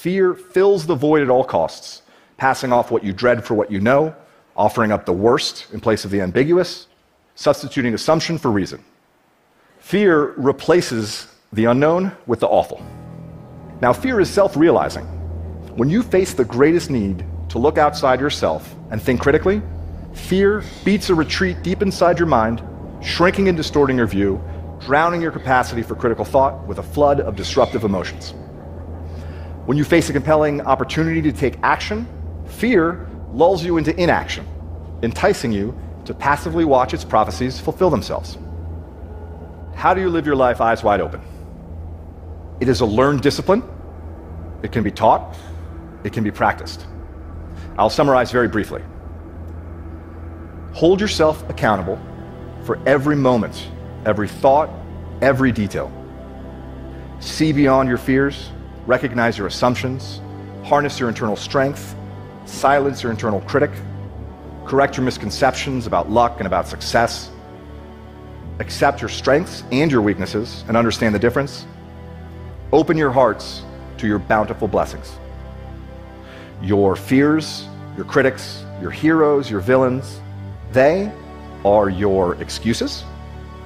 Fear fills the void at all costs, passing off what you dread for what you know, offering up the worst in place of the ambiguous, substituting assumption for reason. Fear replaces the unknown with the awful. Now, fear is self realizing. When you face the greatest need to look outside yourself and think critically, fear beats a retreat deep inside your mind, shrinking and distorting your view, drowning your capacity for critical thought with a flood of disruptive emotions. When you face a compelling opportunity to take action, fear lulls you into inaction, enticing you to passively watch its prophecies fulfill themselves. How do you live your life eyes wide open? It is a learned discipline. It can be taught. It can be practiced. I'll summarize very briefly. Hold yourself accountable for every moment, every thought, every detail. See beyond your fears, recognize your assumptions, harness your internal strength, silence your internal critic, correct your misconceptions about luck and about success, accept your strengths and your weaknesses and understand the difference. Open your hearts to your bountiful blessings. Your fears, your critics, your heroes, your villains, they are your excuses,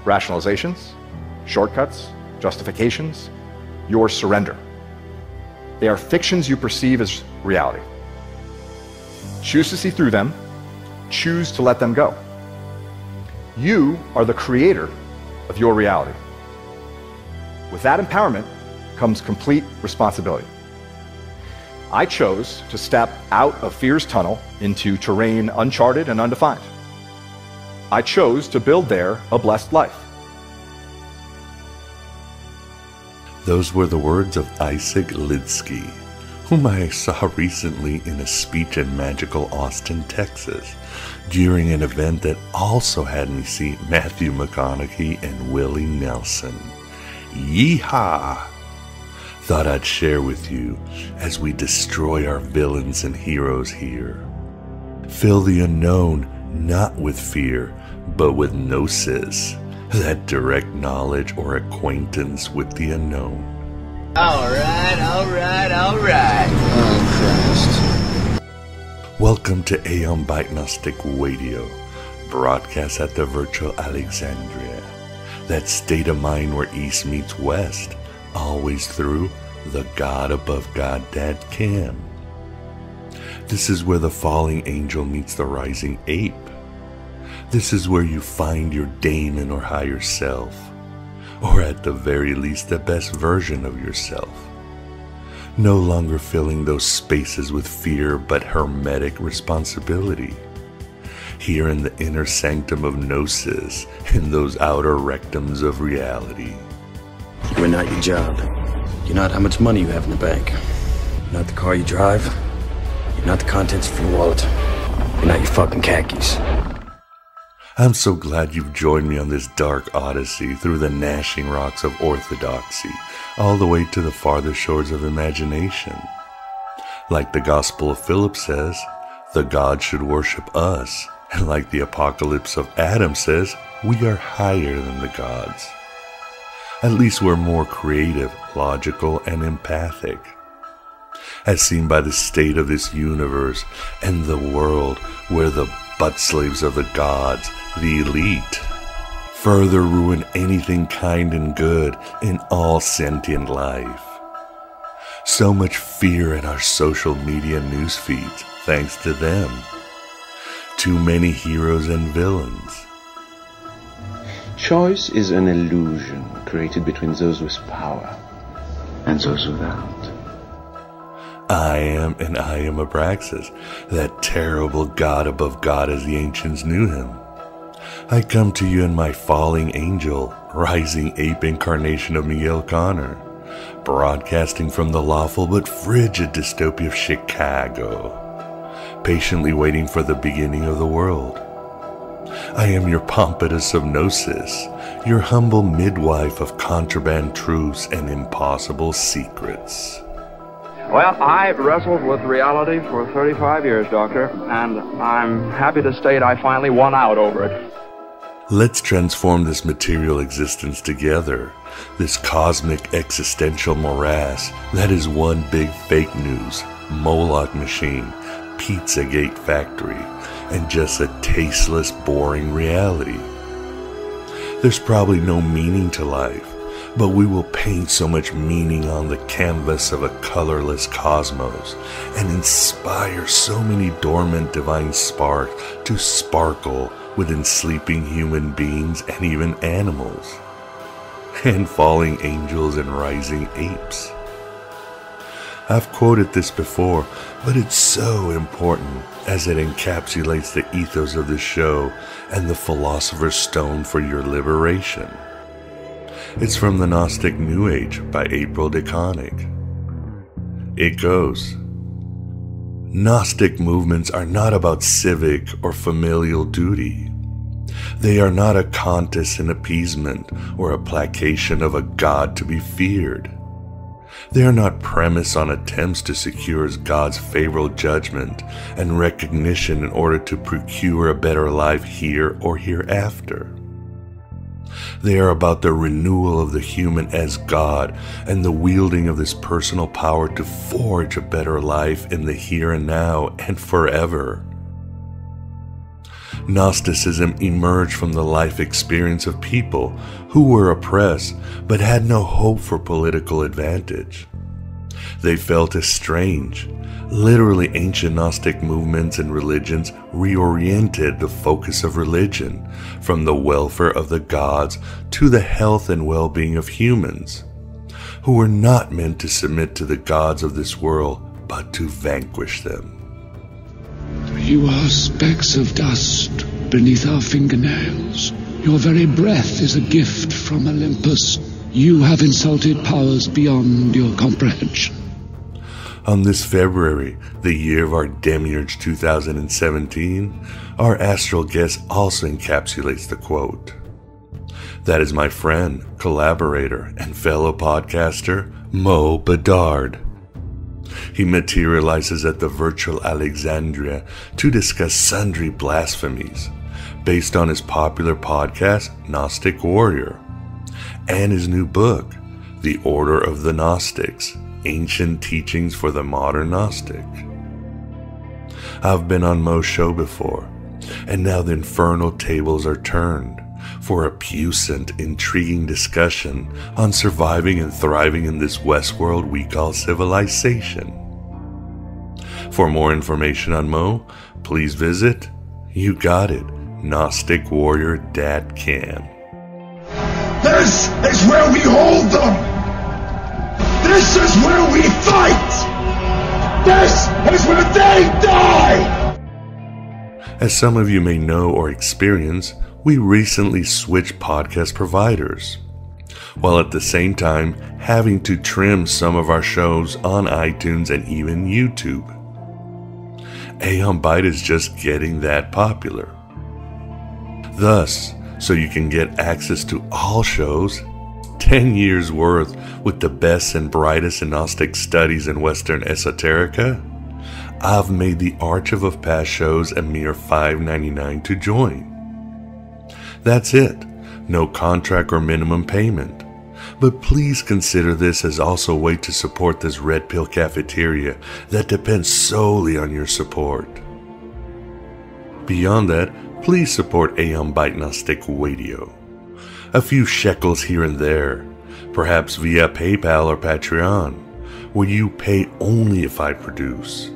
rationalizations, shortcuts, justifications, your surrender. They are fictions you perceive as reality. Choose to see through them, choose to let them go. You are the creator of your reality. With that empowerment comes complete responsibility. I chose to step out of fear's tunnel into terrain uncharted and undefined. I chose to build there a blessed life. Those were the words of Isaac Lidsky, whom I saw recently in a speech in magical Austin, Texas, during an event that also had me see Matthew McConaughey and Willie Nelson. Yeehaw! Thought I'd share with you as we destroy our villains and heroes here. Fill the unknown not with fear, but with gnosis, that direct knowledge or acquaintance with the unknown. Alright, alright, alright. Oh, Christ. Welcome to Aeon Byte Gnostic Radio, broadcast at the virtual Alexandria, that state of mind where East meets West, always through the God above God Dad Cam. This is where the falling angel meets the rising ape. This is where you find your daemon or higher self, or at the very least, the best version of yourself. No longer filling those spaces with fear but hermetic responsibility. Here in the inner sanctum of gnosis, in those outer rectums of reality. You are not your job. You're not how much money you have in the bank. You're not the car you drive. You're not the contents of your wallet. You're not your fucking khakis. I'm so glad you've joined me on this dark odyssey through the gnashing rocks of orthodoxy, all the way to the farther shores of imagination. Like the Gospel of Philip says, the gods should worship us, and like the Apocalypse of Adam says, we are higher than the gods. At least we're more creative, logical, and empathic. As seen by the state of this universe and the world where the butt slaves of the gods, the elite, further ruin anything kind and good in all sentient life. So much fear in our social media news feeds, thanks to them. Too many heroes and villains. Choice is an illusion created between those with power and those without. I am and I am Abraxas, that terrible god above god as the ancients knew him. I come to you in my falling angel, rising ape incarnation of Miguel Conner, broadcasting from the lawful but frigid dystopia of Chicago, patiently waiting for the beginning of the world. I am your Pompatus of Gnosis, your humble midwife of contraband truths and impossible secrets. Well, I've wrestled with reality for 35 years, Doctor, and I'm happy to state I finally won out over it. Let's transform this material existence together, this cosmic existential morass that is one big fake news, Moloch machine, Pizzagate factory, and just a tasteless, boring reality. There's probably no meaning to life, but we will paint so much meaning on the canvas of a colorless cosmos and inspire so many dormant divine sparks to sparkle within sleeping human beings and even animals, and falling angels and rising apes. I've quoted this before, but it's so important as it encapsulates the ethos of the show and the Philosopher's Stone for your liberation. It's from the Gnostic New Age by April DeConick. It goes Gnostic movements are not about civic or familial duty. They are not a contest in appeasement or a placation of a god to be feared. They are not premised on attempts to secure God's favorable judgment and recognition in order to procure a better life here or hereafter. They are about the renewal of the human as God and the wielding of this personal power to forge a better life in the here and now and forever. Gnosticism emerged from the life experience of people who were oppressed but had no hope for political advantage. They felt as strange. Literally, ancient Gnostic movements and religions reoriented the focus of religion from the welfare of the gods to the health and well being of humans, who were not meant to submit to the gods of this world but to vanquish them. You are specks of dust beneath our fingernails. Your very breath is a gift from Olympus. You have insulted powers beyond your comprehension. On this February, the year of our Demiurge 2017, our astral guest also encapsulates the quote. That is my friend, collaborator, and fellow podcaster, Moe Bedard. He materializes at the virtual Alexandria to discuss sundry blasphemies based on his popular podcast, Gnostic Warrior, and his new book, The Order of the Gnostics Ancient Teachings for the Modern Gnostic. I've been on Moe's show before, and now the infernal tables are turned for a puissant, intriguing discussion on surviving and thriving in this Westworld we call civilization. For more information on Moe, please visit, you got it, GnosticWarrior.com. This is where we hold them! This is where we fight! This is where they die! As some of you may know or experience, we recently switched podcast providers, while at the same time having to trim some of our shows on iTunes and even YouTube. Aeon Byte is just getting that popular. Thus, so you can get access to all shows 10 years worth with the best and brightest in Gnostic studies in Western esoterica, I've made the archive of past shows a mere $5.99 to join. That's it, no contract or minimum payment. But please consider this as also a way to support this red pill cafeteria that depends solely on your support. Beyond that, please support Aeon Byte Gnostic Radio a few shekels here and there, perhaps via PayPal or Patreon, where you pay only if I produce.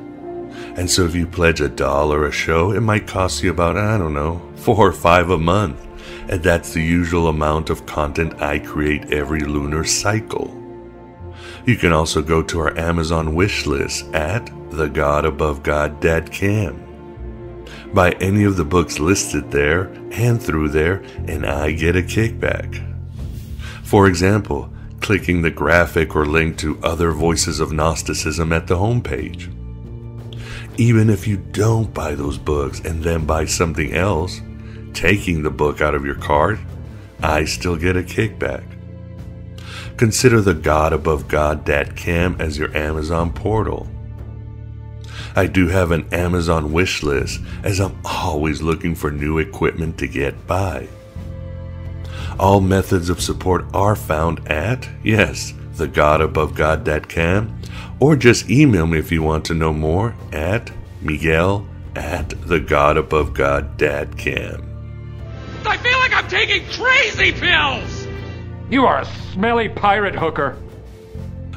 And so if you pledge a dollar a show, it might cost you about, I don't know, four or five a month. And that's the usual amount of content I create every lunar cycle. You can also go to our Amazon wish list at thegodabovegod.com buy any of the books listed there and through there, and I get a kickback. For example, clicking the graphic or link to other voices of Gnosticism at the homepage. Even if you don't buy those books and then buy something else, taking the book out of your cart, I still get a kickback. Consider the godabovegod.com as your Amazon portal. I do have an Amazon wish list as I'm always looking for new equipment to get by. All methods of support are found at, yes, thegodaboveGod.com, or just email me if you want to know more at Miguel at thegodaboveGod.com. I feel like I'm taking crazy pills! You are a smelly pirate hooker.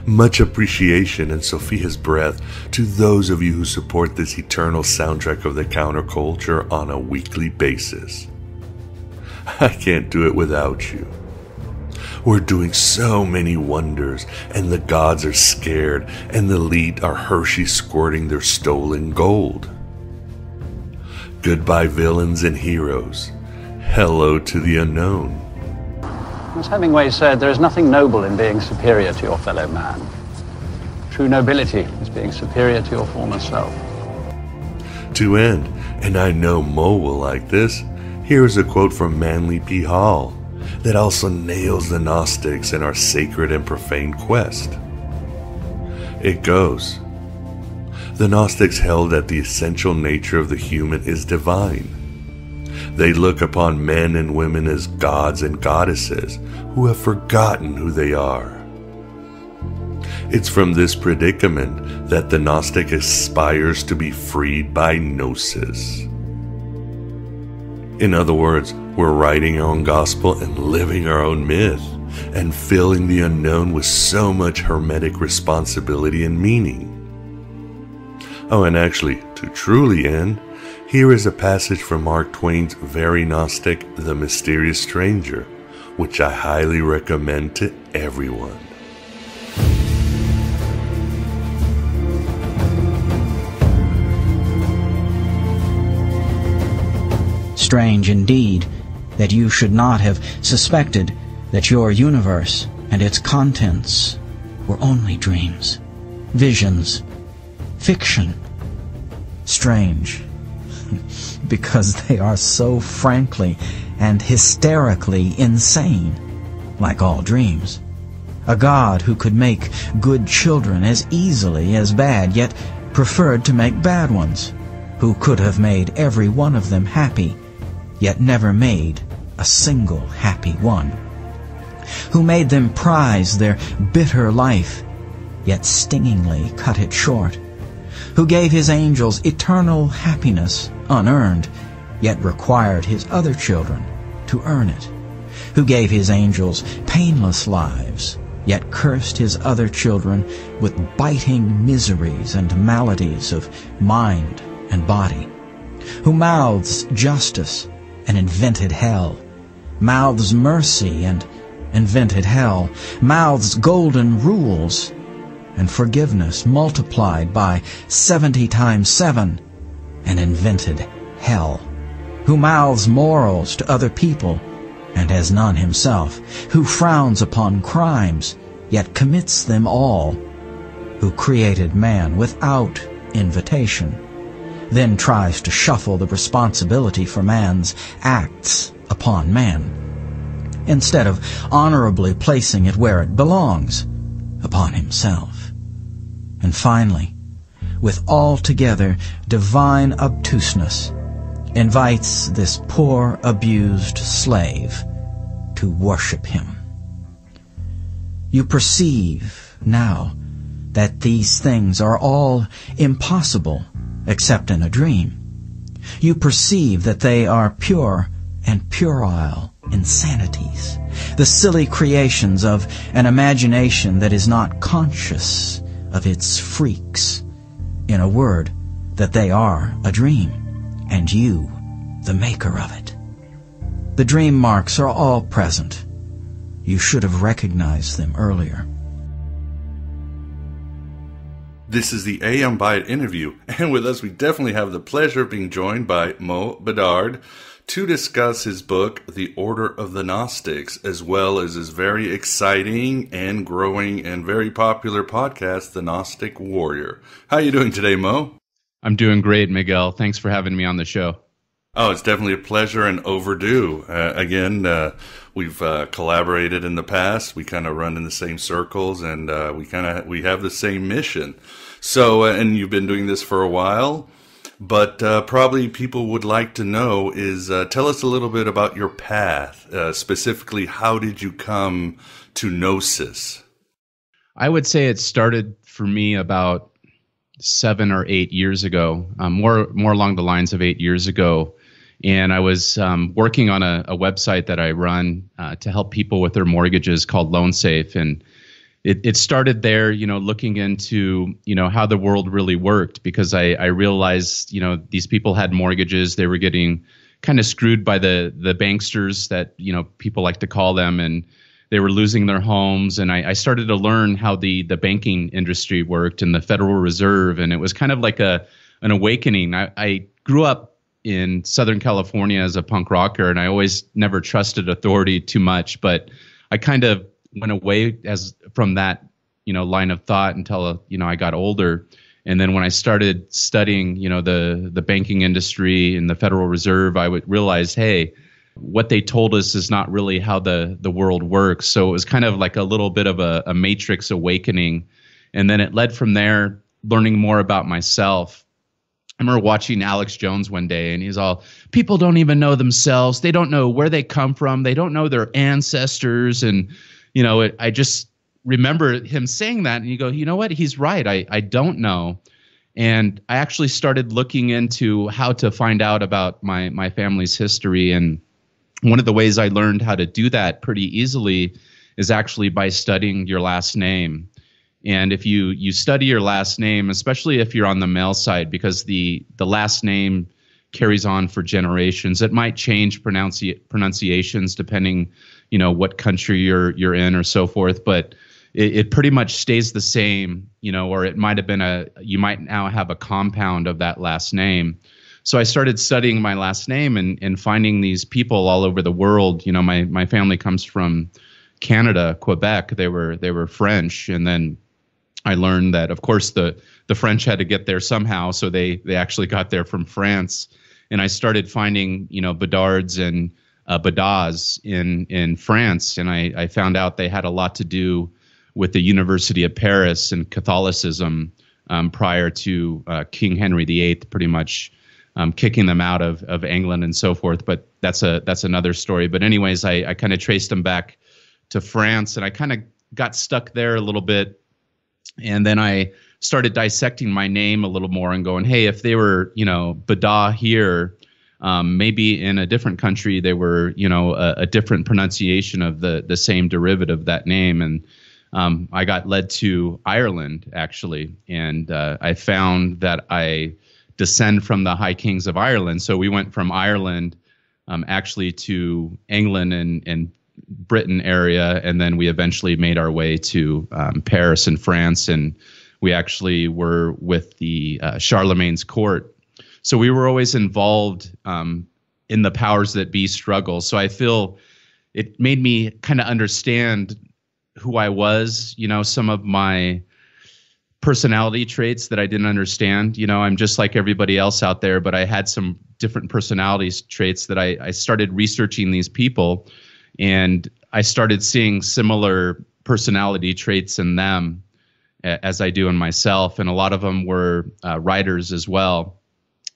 Much appreciation and Sophia's breath to those of you who support this eternal soundtrack of the counterculture on a weekly basis. I can't do it without you. We're doing so many wonders, and the gods are scared, and the elite are Hershey squirting their stolen gold. Goodbye, villains and heroes. Hello to the unknown. As Hemingway said, there is nothing noble in being superior to your fellow man. True nobility is being superior to your former self. To end, and I know Mo will like this, here is a quote from Manly P. Hall that also nails the Gnostics in our sacred and profane quest. It goes The Gnostics held that the essential nature of the human is divine. They look upon men and women as gods and goddesses who have forgotten who they are. It's from this predicament that the Gnostic aspires to be freed by Gnosis. In other words, we're writing our own gospel and living our own myth, and filling the unknown with so much hermetic responsibility and meaning. Oh, and actually, to truly end, here is a passage from Mark Twain's very Gnostic, The Mysterious Stranger, which I highly recommend to everyone. Strange indeed that you should not have suspected that your universe and its contents were only dreams, visions, fiction. Strange, because they are so frankly and hysterically insane, like all dreams. A God who could make good children as easily as bad, yet preferred to make bad ones, who could have made every one of them happy, yet never made a single happy one, who made them prize their bitter life, yet stingingly cut it short, who gave his angels eternal happiness unearned, yet required his other children to earn it, who gave his angels painless lives, yet cursed his other children with biting miseries and maladies of mind and body, who mouths justice and invented hell, mouths mercy and invented hell, mouths golden rules and forgiveness multiplied by seventy times seven, and invented hell, who mouths morals to other people and has none himself, who frowns upon crimes, yet commits them all, who created man without invitation, then tries to shuffle the responsibility for man's acts upon man, instead of honorably placing it where it belongs, upon himself. And finally, with altogether divine obtuseness, invites this poor abused slave to worship him. You perceive now that these things are all impossible except in a dream. You perceive that they are pure and puerile insanities, the silly creations of an imagination that is not conscious of its freaks. In a word, that they are a dream, and you the maker of it. The dream marks are all present. You should have recognized them earlier. This is the Aeon Byte interview, and with us we definitely have the pleasure of being joined by Moe Bedard to discuss his book, The Order of the Gnostics, as well as his very exciting and growing and very popular podcast, The Gnostic Warrior. How are you doing today, Moe? I'm doing great, Miguel. Thanks for having me on the show. Oh, it's definitely a pleasure and overdue. Uh, again, uh, we've uh, collaborated in the past. We kind of run in the same circles, and uh, we kind of we have the same mission. So, uh, and you've been doing this for a while. But uh, probably people would like to know is uh, tell us a little bit about your path. Uh, specifically, how did you come to Gnosis? I would say it started for me about seven or eight years ago, um, more more along the lines of eight years ago. And I was um, working on a, a, website that I run uh, to help people with their mortgages called LoanSafe, and it, it started there, you know, looking into, you know, how the world really worked because I, I realized, you know, these people had mortgages. They were getting kind of screwed by the the banksters that, you know, people like to call them and they were losing their homes. And I, I started to learn how the the banking industry worked and the Federal Reserve. And it was kind of like a an awakening. I, I grew up in Southern California as a punk rocker and I always never trusted authority too much, but I kind of went away as from that you know line of thought until you know I got older. And then when I started studying, you know, the the banking industry and the Federal Reserve, I would realize, hey, what they told us is not really how the the world works. So it was kind of like a little bit of a, a matrix awakening. And then it led from there, learning more about myself. I remember watching Alex Jones one day, and he's all, people don't even know themselves. They don't know where they come from. They don't know their ancestors. And you know, it, I just remember him saying that, and you go, you know what? He's right. I I don't know, and I actually started looking into how to find out about my my family's history, and one of the ways I learned how to do that pretty easily is actually by studying your last name. And if you you study your last name, especially if you're on the male side, because the the last name carries on for generations. It might change pronunci- pronunciations depending you know what country you're you're in or so forth but it, it pretty much stays the same you know or it might have been a you might now have a compound of that last name. So i started studying my last name and and finding these people all over the world. You know my my family comes from canada quebec. They were they were french. And then i learned that of course the the french had to get there somehow. So they they actually got there from france. And i started finding you know bedards and uh, Badas in in France, and I, I found out they had a lot to do with the University of Paris and Catholicism um, prior to uh, King Henry VIII, pretty much um, kicking them out of, of England and so forth. But that's a that's another story. But anyways, I, I kind of traced them back to France, and I kind of got stuck there a little bit, and then I started dissecting my name a little more and going, hey, if they were you know Bada here um, maybe in a different country they were, you know, a, a, different pronunciation of the the same derivative of that name, and um, I got led to Ireland actually, and uh, I found that I descend from the High Kings of Ireland. So we went from Ireland um, actually to England and and Britain area, and then we eventually made our way to um, Paris and France, and we actually were with the uh, Charlemagne's court so we were always involved um, in the powers that be struggle. So I feel it made me kind of understand who I was. You know, some of my personality traits that I didn't understand. You know, I'm just like everybody else out there, but I had some different personality traits that I, I started researching these people and I started seeing similar personality traits in them as I do in myself. And a lot of them were uh, writers as well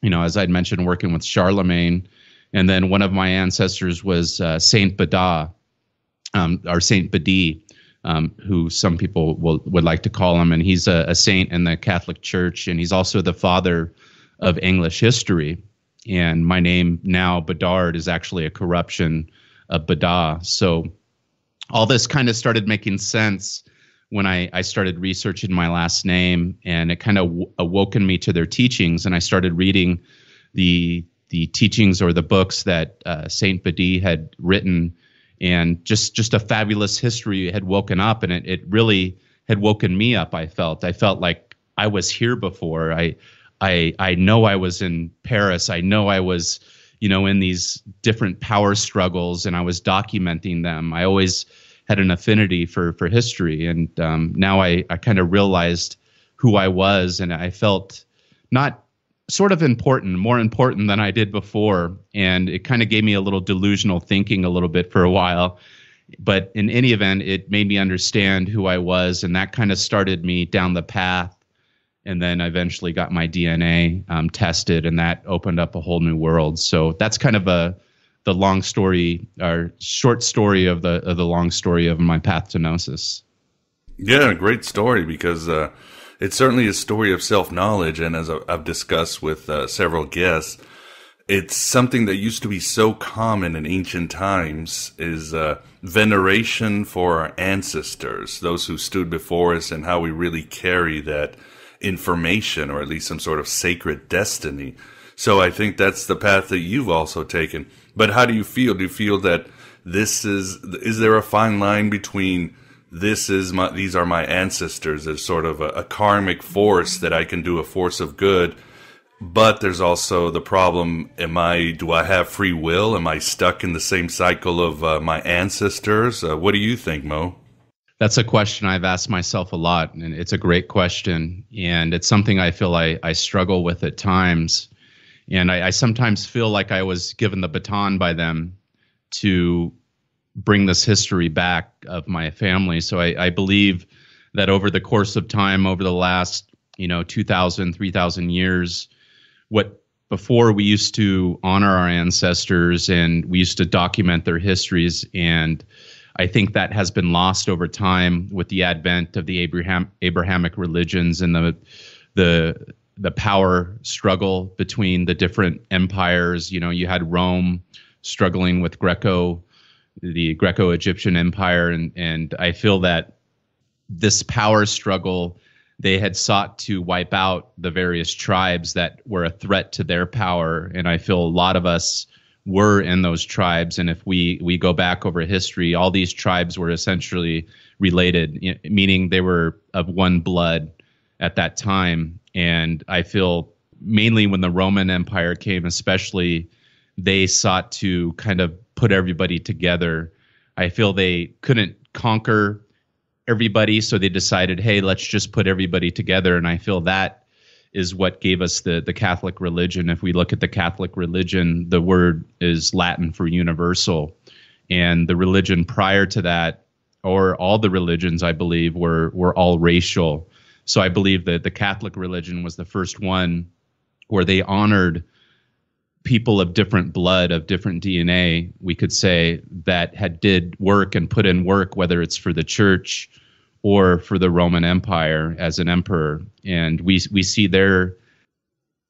you know, as I'd mentioned, working with Charlemagne. And then one of my ancestors was uh, Saint Bada, um, or Saint Badi, um, who some people will, would like to call him. And he's a, a, saint in the Catholic Church, and he's also the father of English history. And my name now, Bedard, is actually a corruption of Bada. So all this kind of started making sense when I, I started researching my last name, and it kind of w- awoken me to their teachings, and I started reading the the teachings or the books that uh, Saint Badi had written, and just just a fabulous history had woken up, and it it really had woken me up. I felt I felt like I was here before. I I I know I was in Paris. I know I was you know in these different power struggles, and I was documenting them. I always had an affinity for for history, and um, now I I kind of realized who I was, and I felt not sort of important, more important than I did before, and it kind of gave me a little delusional thinking a little bit for a while. But in any event, it made me understand who I was, and that kind of started me down the path. and then I eventually got my DNA um, tested, and that opened up a whole new world. So that's kind of a the long story or short story of the of the long story of my path to gnosis. Yeah, a great story because uh, it's certainly a story of self knowledge, and as I've discussed with uh, several guests, it's something that used to be so common in ancient times is uh, veneration for our ancestors, those who stood before us, and how we really carry that information or at least some sort of sacred destiny. So I think that's the path that you've also taken. But how do you feel? Do you feel that this is is there a fine line between this is my these are my ancestors as sort of a, a karmic force that I can do a force of good, but there's also the problem: Am I do I have free will? Am I stuck in the same cycle of uh, my ancestors? Uh, what do you think, Moe? That's a question I've asked myself a lot, and it's a great question, and it's something I feel I, I struggle with at times, and I, I sometimes feel like I was given the baton by them to bring this history back of my family. So I, I believe that over the course of time, over the last you know 2,000, 3,000 years, what before we used to honor our ancestors and we used to document their histories and I think that has been lost over time with the advent of the Abraham Abrahamic religions and the the the power struggle between the different empires. You know, you had Rome struggling with Greco, the Greco-Egyptian Empire, and and I feel that this power struggle they had sought to wipe out the various tribes that were a threat to their power, and I feel a lot of us were in those tribes. And if we we go back over history all these tribes were essentially related meaning they were of one blood at that time and i feel mainly when the roman empire came especially they sought to kind of put everybody together i feel they couldn't conquer everybody so they decided hey let's just put everybody together and i feel that is what gave us the the Catholic religion. If we look at the Catholic religion, the word is Latin for universal, and the religion prior to that, or all the religions, I believe, were were all racial. So I believe that the Catholic religion was the first one where they honored people of different blood, of different DNA, we could say, that had did work and put in work, whether it's for the church or for the Roman Empire as an emperor. And we we see their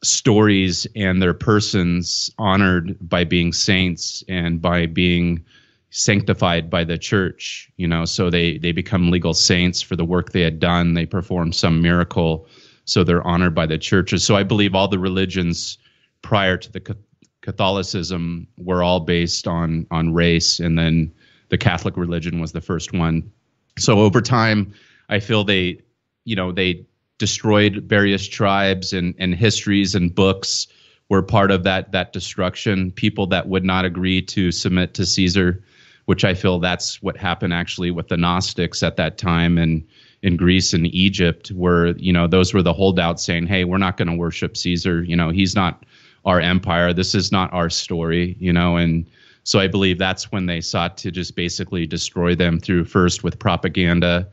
stories and their persons honored by being saints and by being sanctified by the church you know so they they become legal saints for the work they had done. They perform some miracle so they're honored by the churches. So i believe all the religions prior to the catholicism were all based on on race and then the catholic religion was the first one. So over time, I feel they, you know, they destroyed various tribes and, and histories and books were part of that that destruction. People that would not agree to submit to Caesar, which I feel that's what happened actually with the Gnostics at that time and in Greece and Egypt, where you know those were the holdouts saying, "Hey, we're not going to worship Caesar. You know, he's not our empire. This is not our story." You know, and so I believe that's when they sought to just basically destroy them through first with propaganda,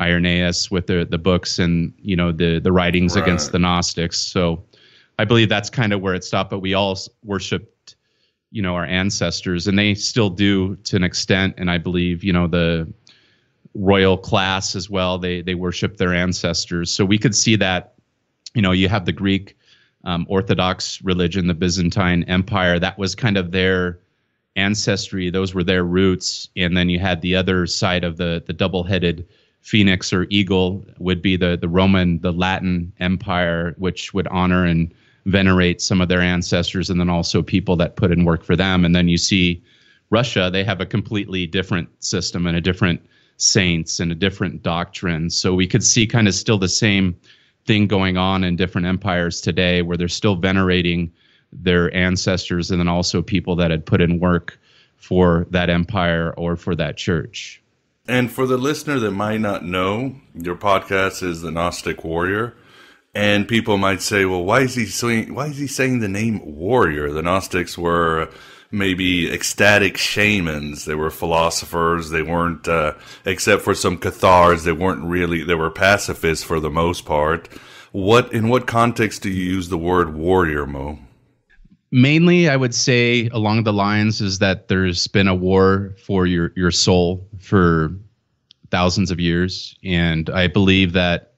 Irenaeus with the the books and you know the the writings right. against the Gnostics. So I believe that's kind of where it stopped. But we all worshipped, you know, our ancestors, and they still do to an extent. And I believe you know the royal class as well. They they worship their ancestors. So we could see that. You know, you have the Greek um, Orthodox religion, the Byzantine Empire. That was kind of their ancestry; those were their roots. And then you had the other side of the the double-headed phoenix or eagle would be the the Roman, the Latin Empire, which would honor and venerate some of their ancestors, and then also people that put in work for them. And then you see Russia; they have a completely different system and a different saints and a different doctrine. So we could see kind of still the same thing going on in different empires today, where they're still venerating their ancestors and then also people that had put in work for that empire or for that church. And for the listener that might not know, your podcast is the Gnostic Warrior. And people might say, well, why is he saying, why is he saying the name warrior? The Gnostics were maybe ecstatic shamans. They were philosophers. They weren't, uh, except for some Cathars, they weren't really, they were pacifists for the most part. What in what context do you use the word warrior, Moe? Mainly, I would say along the lines is that there's been a war for your your soul for thousands of years, and I believe that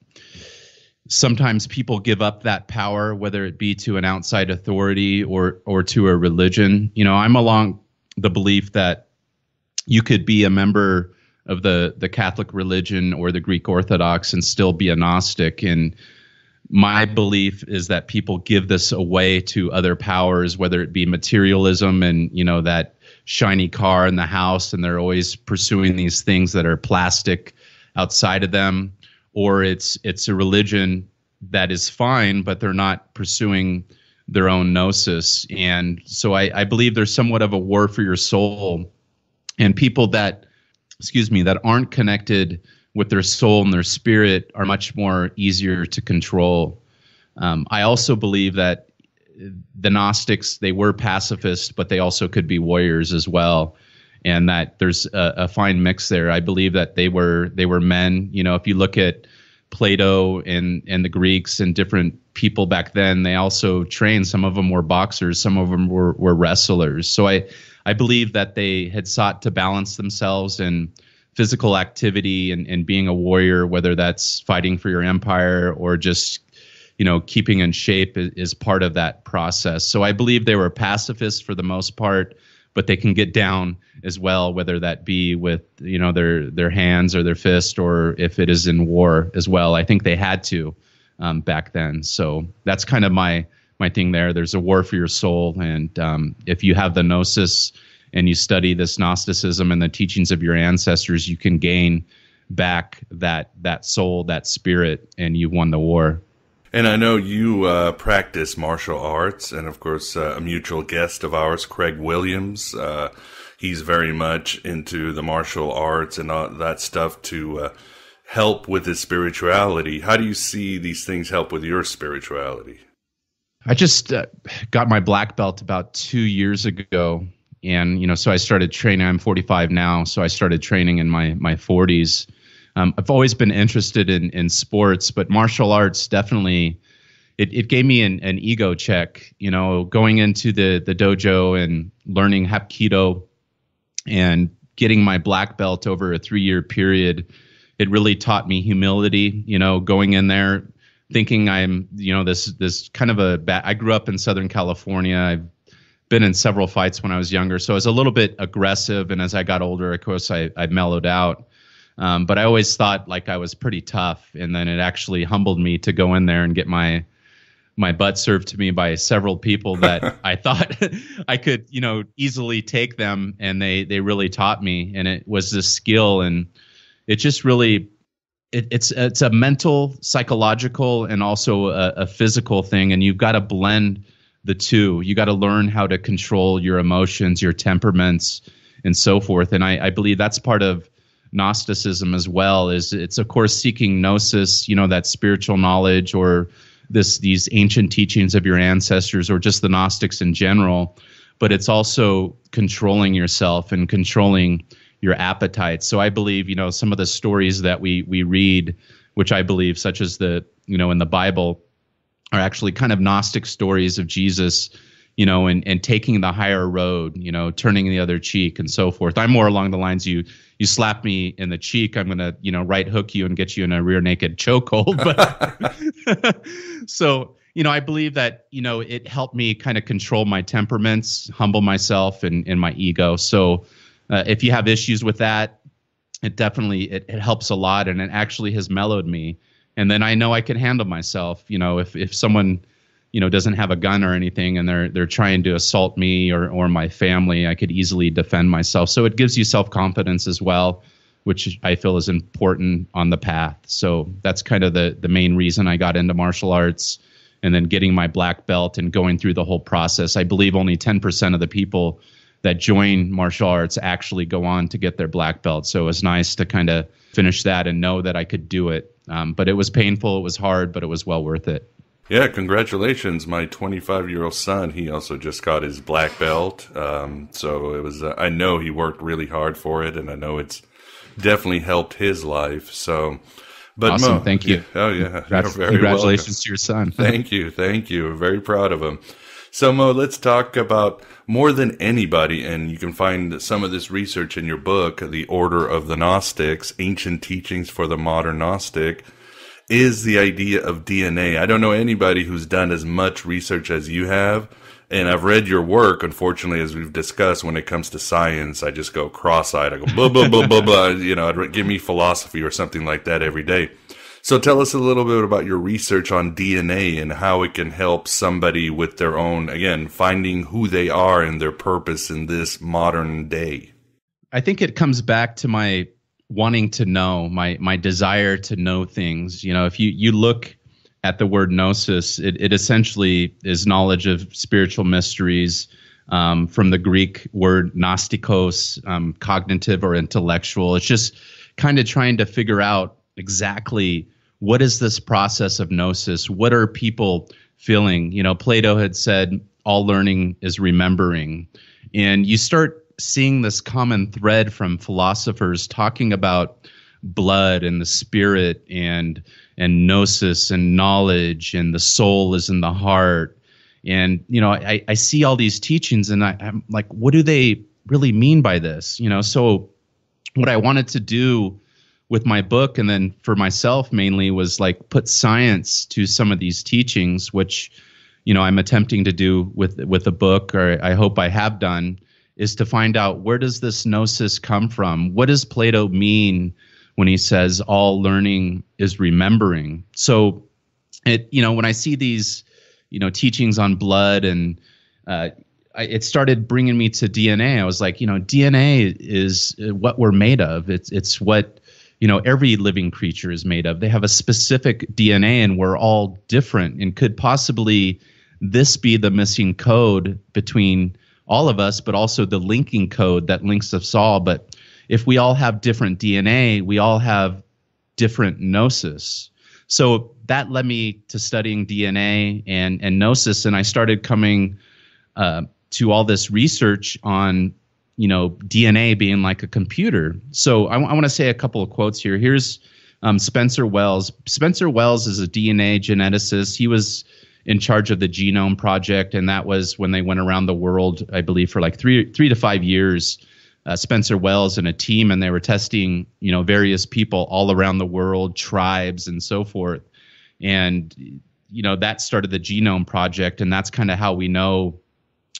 sometimes people give up that power, whether it be to an outside authority or or to a religion. You know, I'm along the belief that you could be a member of the the Catholic religion or the Greek Orthodox and still be a Gnostic. And my belief is that people give this away to other powers, whether it be materialism and you know that shiny car in the house, and they're always pursuing these things that are plastic outside of them, or it's it's a religion that is fine, but they're not pursuing their own gnosis. And so I, I believe there's somewhat of a war for your soul, and people that excuse me, that aren't connected with their soul and their spirit are much more easier to control. Um, I also believe that the Gnostics they were pacifists, but they also could be warriors as well, and that there's a, a fine mix there. I believe that they were they were men. You know, if you look at Plato and and the Greeks and different people back then, they also trained. Some of them were boxers, some of them were were wrestlers. So I I believe that they had sought to balance themselves in physical activity and, and being a warrior, whether that's fighting for your empire or just you know keeping in shape is, is part of that process. So I believe they were pacifists for the most part, but they can get down as well, whether that be with you know their their hands or their fist, or if it is in war as well. I think they had to um, back then. So that's kind of my my thing there. There's a war for your soul, and um, if you have the gnosis and you study this Gnosticism and the teachings of your ancestors, you can gain back that that soul, that spirit, and you've won the war. And I know you uh, practice martial arts, and of course, uh, a mutual guest of ours, Craig Williams. Uh, he's very much into the martial arts and all that stuff to uh, help with his spirituality. How do you see these things help with your spirituality? I just uh, got my black belt about two years ago, and you know, so I started training. I'm 45 now, so I started training in my my 40s. Um, I've always been interested in in sports, but martial arts definitely it, it gave me an, an ego check. You know, going into the the dojo and learning Hapkido and getting my black belt over a three year period, it really taught me humility. You know, going in there thinking I'm, you know, this this kind of a bad. I grew up in Southern California. I've been in several fights when I was younger, so I was a little bit aggressive. And as I got older, of course, I I mellowed out. Um, but I always thought like I was pretty tough, and then it actually humbled me to go in there and get my my butt served to me by several people that I thought I could, you know, easily take them, and they they really taught me, and it was this skill, and it just really it, it's it's a mental, psychological, and also a, a physical thing, and you've got to blend the two. You got to learn how to control your emotions, your temperaments, and so forth. And I, I believe that's part of Gnosticism as well. Is it's of course seeking gnosis, you know, that spiritual knowledge or this these ancient teachings of your ancestors or just the Gnostics in general. But it's also controlling yourself and controlling your appetite. So I believe, you know, some of the stories that we we read, which I believe, such as the, you know, in the Bible, are actually kind of Gnostic stories of Jesus, you know, and and taking the higher road, you know, turning the other cheek and so forth. I'm more along the lines you you slap me in the cheek, I'm gonna, you know, right hook you and get you in a rear naked chokehold. But so you know, I believe that, you know, it helped me kind of control my temperaments, humble myself and, and my ego. So uh, if you have issues with that, it definitely it, it helps a lot, and it actually has mellowed me. And then I know I can handle myself. You know, if if someone you know doesn't have a gun or anything and they're they're trying to assault me or or my family, I could easily defend myself. So it gives you self confidence as well, which I feel is important on the path. So that's kind of the the main reason I got into martial arts and then getting my black belt and going through the whole process. I believe only 10% of the people that join martial arts actually go on to get their black belt. So it was nice to kind of finish that and know that I could do it. Um, but it was painful, it was hard, but it was well worth it. Yeah, congratulations. My 25 year old son, he also just got his black belt. Um, so it was, uh, I know he worked really hard for it, and I know it's definitely helped his life. So, But awesome. Moe, thank you. Yeah, oh yeah. Congrats, congratulations welcome. to your son. thank you. Thank you. Very proud of him. So Moe, let's talk about more than anybody, and you can find some of this research in your book, The Order of the Gnostics, Ancient Teachings for the Modern Gnostic, is the idea of DNA. I don't know anybody who's done as much research as you have. And I've read your work, unfortunately, as we've discussed, when it comes to science, I just go cross-eyed. I go, blah, blah, blah, blah, blah. You know, give me philosophy or something like that every day. So tell us a little bit about your research on DNA and how it can help somebody with their own, again, finding who they are and their purpose in this modern day. I think it comes back to my wanting to know, my my desire to know things. You know, if you you look at the word gnosis, it, it essentially is knowledge of spiritual mysteries. Um, from the Greek word gnostikos, um, cognitive or intellectual. It's just kind of trying to figure out exactly what is this process of gnosis? What are people feeling? You know, Plato had said all learning is remembering. And you start seeing this common thread from philosophers talking about blood and the spirit and and gnosis and knowledge and the soul is in the heart. And you know i, I see all these teachings and I, i'm like what do they really mean by this? You know so what i wanted to do with my book and then for myself mainly was like put science to some of these teachings which you know i'm attempting to do with with a book or i hope i have done is to find out where does this gnosis come from what does plato mean when he says all learning is remembering. So it you know when I see these you know teachings on blood and uh, I, it started bringing me to DNA. I was like, you know, DNA is what we're made of. It's it's what you know every living creature is made of. They have a specific DNA, and we're all different. And could possibly this be the missing code between all of us, but also the linking code that links us all? But if we all have different DNA, we all have different gnosis. So that led me to studying DNA and, and gnosis, and I started coming uh, to all this research on you know DNA being like a computer. So I, w- I want to say a couple of quotes here. Here's um, Spencer Wells. Spencer Wells is a DNA geneticist. He was in charge of the Genome Project, and that was when they went around the world, I believe, for like three three to five years uh, Spencer Wells and a team, and they were testing, you know, various people all around the world, tribes, and so forth. And you know that started the Genome Project, and that's kind of how we know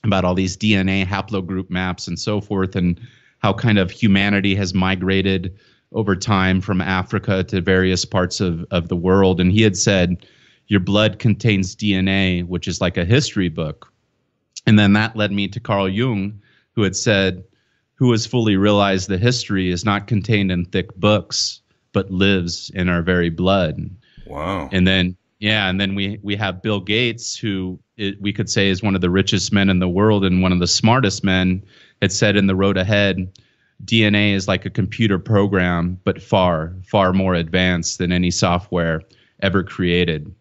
about all these DNA haplogroup maps and so forth, and how kind of humanity has migrated over time from Africa to various parts of, of the world. And he had said, Your blood contains DNA, which is like a history book. And then that led me to Carl Jung, who had said, who has fully realized the history is not contained in thick books, but lives in our very blood. Wow. And then, yeah, and then we we have Bill Gates, who it, we could say is one of the richest men in the world and one of the smartest men. Had said in the road ahead, DNA is like a computer program, but far far more advanced than any software ever created.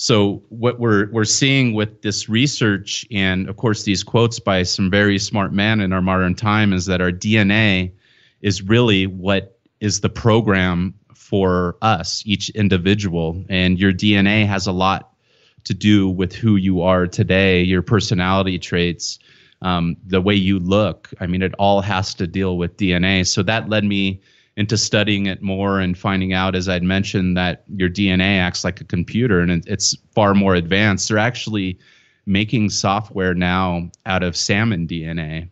So what we're we're seeing with this research and of course these quotes by some very smart men in our modern time is that our DNA is really what is the program for us each individual. And your DNA has a lot to do with who you are today your personality traits um, the way you look. I mean it all has to deal with DNA so that led me into studying it more and finding out, as I'd mentioned, that your DNA acts like a computer and it's far more advanced. They're actually making software now out of salmon DNA,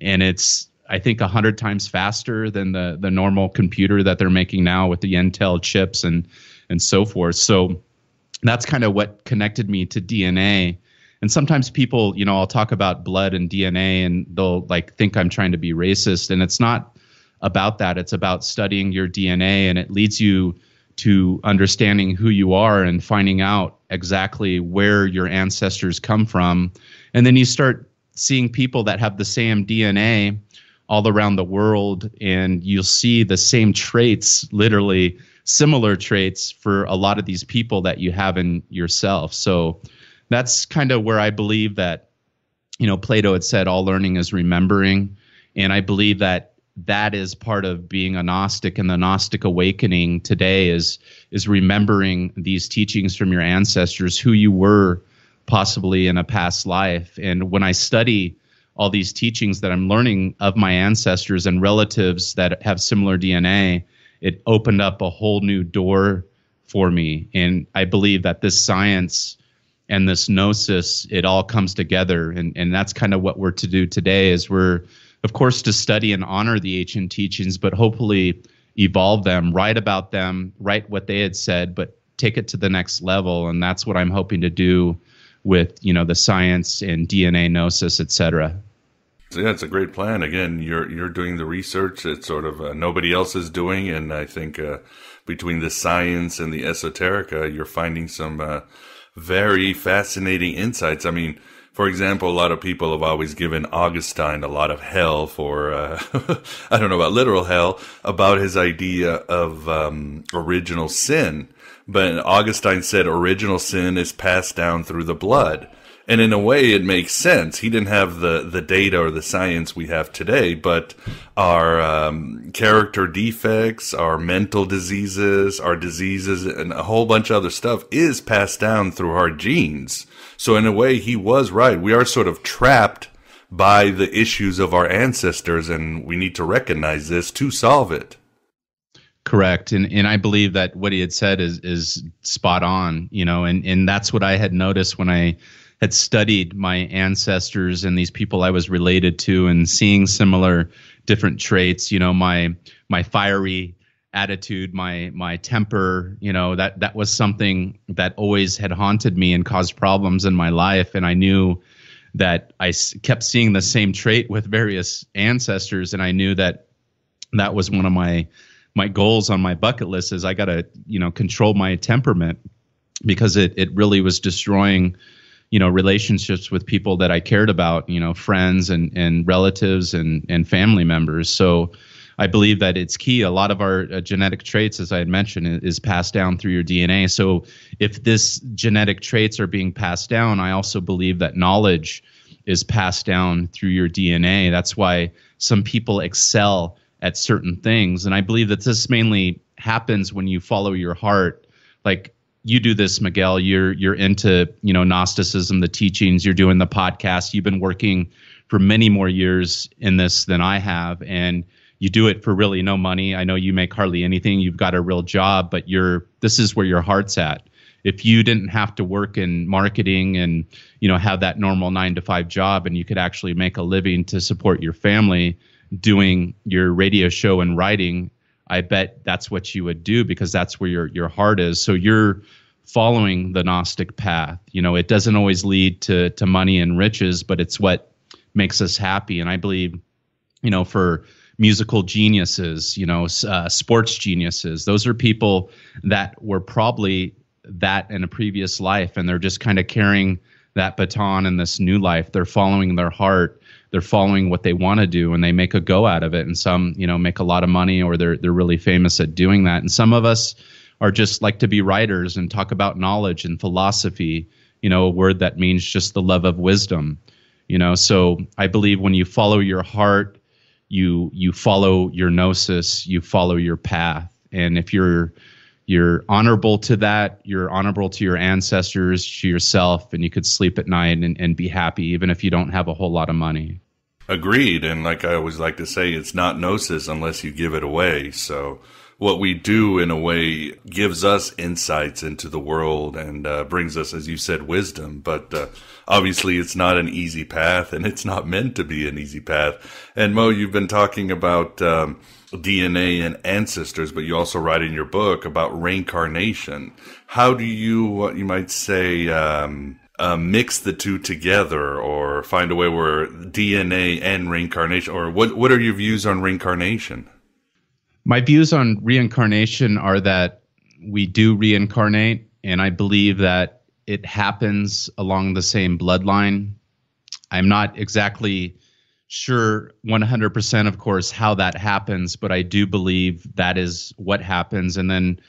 and it's I think hundred times faster than the the normal computer that they're making now with the Intel chips and and so forth. So that's kind of what connected me to DNA. And sometimes people, you know, I'll talk about blood and DNA, and they'll like think I'm trying to be racist, and it's not about that. It's about studying your DNA, and it leads you to understanding who you are and finding out exactly where your ancestors come from. And then you start seeing people that have the same DNA all around the world, and you'll see the same traits, literally similar traits for a lot of these people that you have in yourself. So that's kind of where I believe that, you know, Plato had said all learning is remembering. And I believe that that is part of being a Gnostic and the Gnostic awakening today is is remembering these teachings from your ancestors, who you were possibly in a past life. And when I study all these teachings that I'm learning of my ancestors and relatives that have similar DNA, it opened up a whole new door for me. And I believe that this science and this gnosis, it all comes together. And, and that's kind of what we're to do today is we're, of course, to study and honor the ancient teachings, but hopefully evolve them, write about them, write what they had said, but take it to the next level. And that's what I'm hoping to do with, you know, the science and DNA gnosis, et cetera. Yeah, it's a great plan. Again, you're you're doing the research that sort of uh, nobody else is doing, and I think uh, between the science and the esoterica, you're finding some uh, very fascinating insights. I mean, for example, a lot of people have always given Augustine a lot of hell for, uh, I don't know about literal hell, about his idea of um, original sin. But Augustine said original sin is passed down through the blood. And in a way, it makes sense. He didn't have the, the data or the science we have today, but our um, character defects, our mental diseases, our diseases, and a whole bunch of other stuff is passed down through our genes. So in a way, he was right. We are sort of trapped by the issues of our ancestors, and we need to recognize this to solve it. Correct, and and I believe that what he had said is is spot on. You know, and and that's what I had noticed when I had studied my ancestors and these people I was related to and seeing similar different traits, you know, my my fiery attitude, my my temper, you know, that that was something that always had haunted me and caused problems in my life and I knew that I s- kept seeing the same trait with various ancestors and I knew that that was one of my my goals on my bucket list is I got to, you know, control my temperament because it it really was destroying you know relationships with people that I cared about, you know, friends and and relatives and and family members. So I believe that it's key. A lot of our uh, genetic traits, as I had mentioned, is passed down through your DNA. So if this genetic traits are being passed down, I also believe that knowledge is passed down through your DNA. That's why some people excel at certain things, and I believe that this mainly happens when you follow your heart. Like you do this, Miguel. You're you're into you know Gnosticism, the teachings. You're doing the podcast. You've been working for many more years in this than I have, and you do it for really no money. I know you make hardly anything. You've got a real job, but you're this is where your heart's at. If you didn't have to work in marketing and you know have that normal nine to five job, and you could actually make a living to support your family doing your radio show and writing I bet that's what you would do because that's where your your heart is. So you're following the Gnostic path. You know, it doesn't always lead to to money and riches, but it's what makes us happy. And I believe, you know, for musical geniuses, you know, uh, sports geniuses, those are people that were probably that in a previous life, and they're just kind of carrying that baton in this new life. They're following their heart. They're following what they want to do and they make a go out of it. And some you know make a lot of money or they're they're really famous at doing that. And some of us are just like to be writers and talk about knowledge and philosophy you know a word that means just the love of wisdom you know. So i believe when you follow your heart you you follow your gnosis you follow your path and if you're you're honorable to that you're honorable to your ancestors to yourself and you could sleep at night and, and be happy even if you don't have a whole lot of money Agreed. And like I always like to say, it's not gnosis unless you give it away. So what we do in a way gives us insights into the world and uh, brings us, as you said, wisdom. But uh, obviously, it's not an easy path and it's not meant to be an easy path. And Moe, you've been talking about um, DNA and ancestors, but you also write in your book about reincarnation. How do you, what you might say, um, uh, mix the two together or find a way where DNA and reincarnation, or what, what are your views on reincarnation? My views on reincarnation are that we do reincarnate, and I believe that it happens along the same bloodline. I'm not exactly sure 100% of course how that happens but i do believe that is what happens and then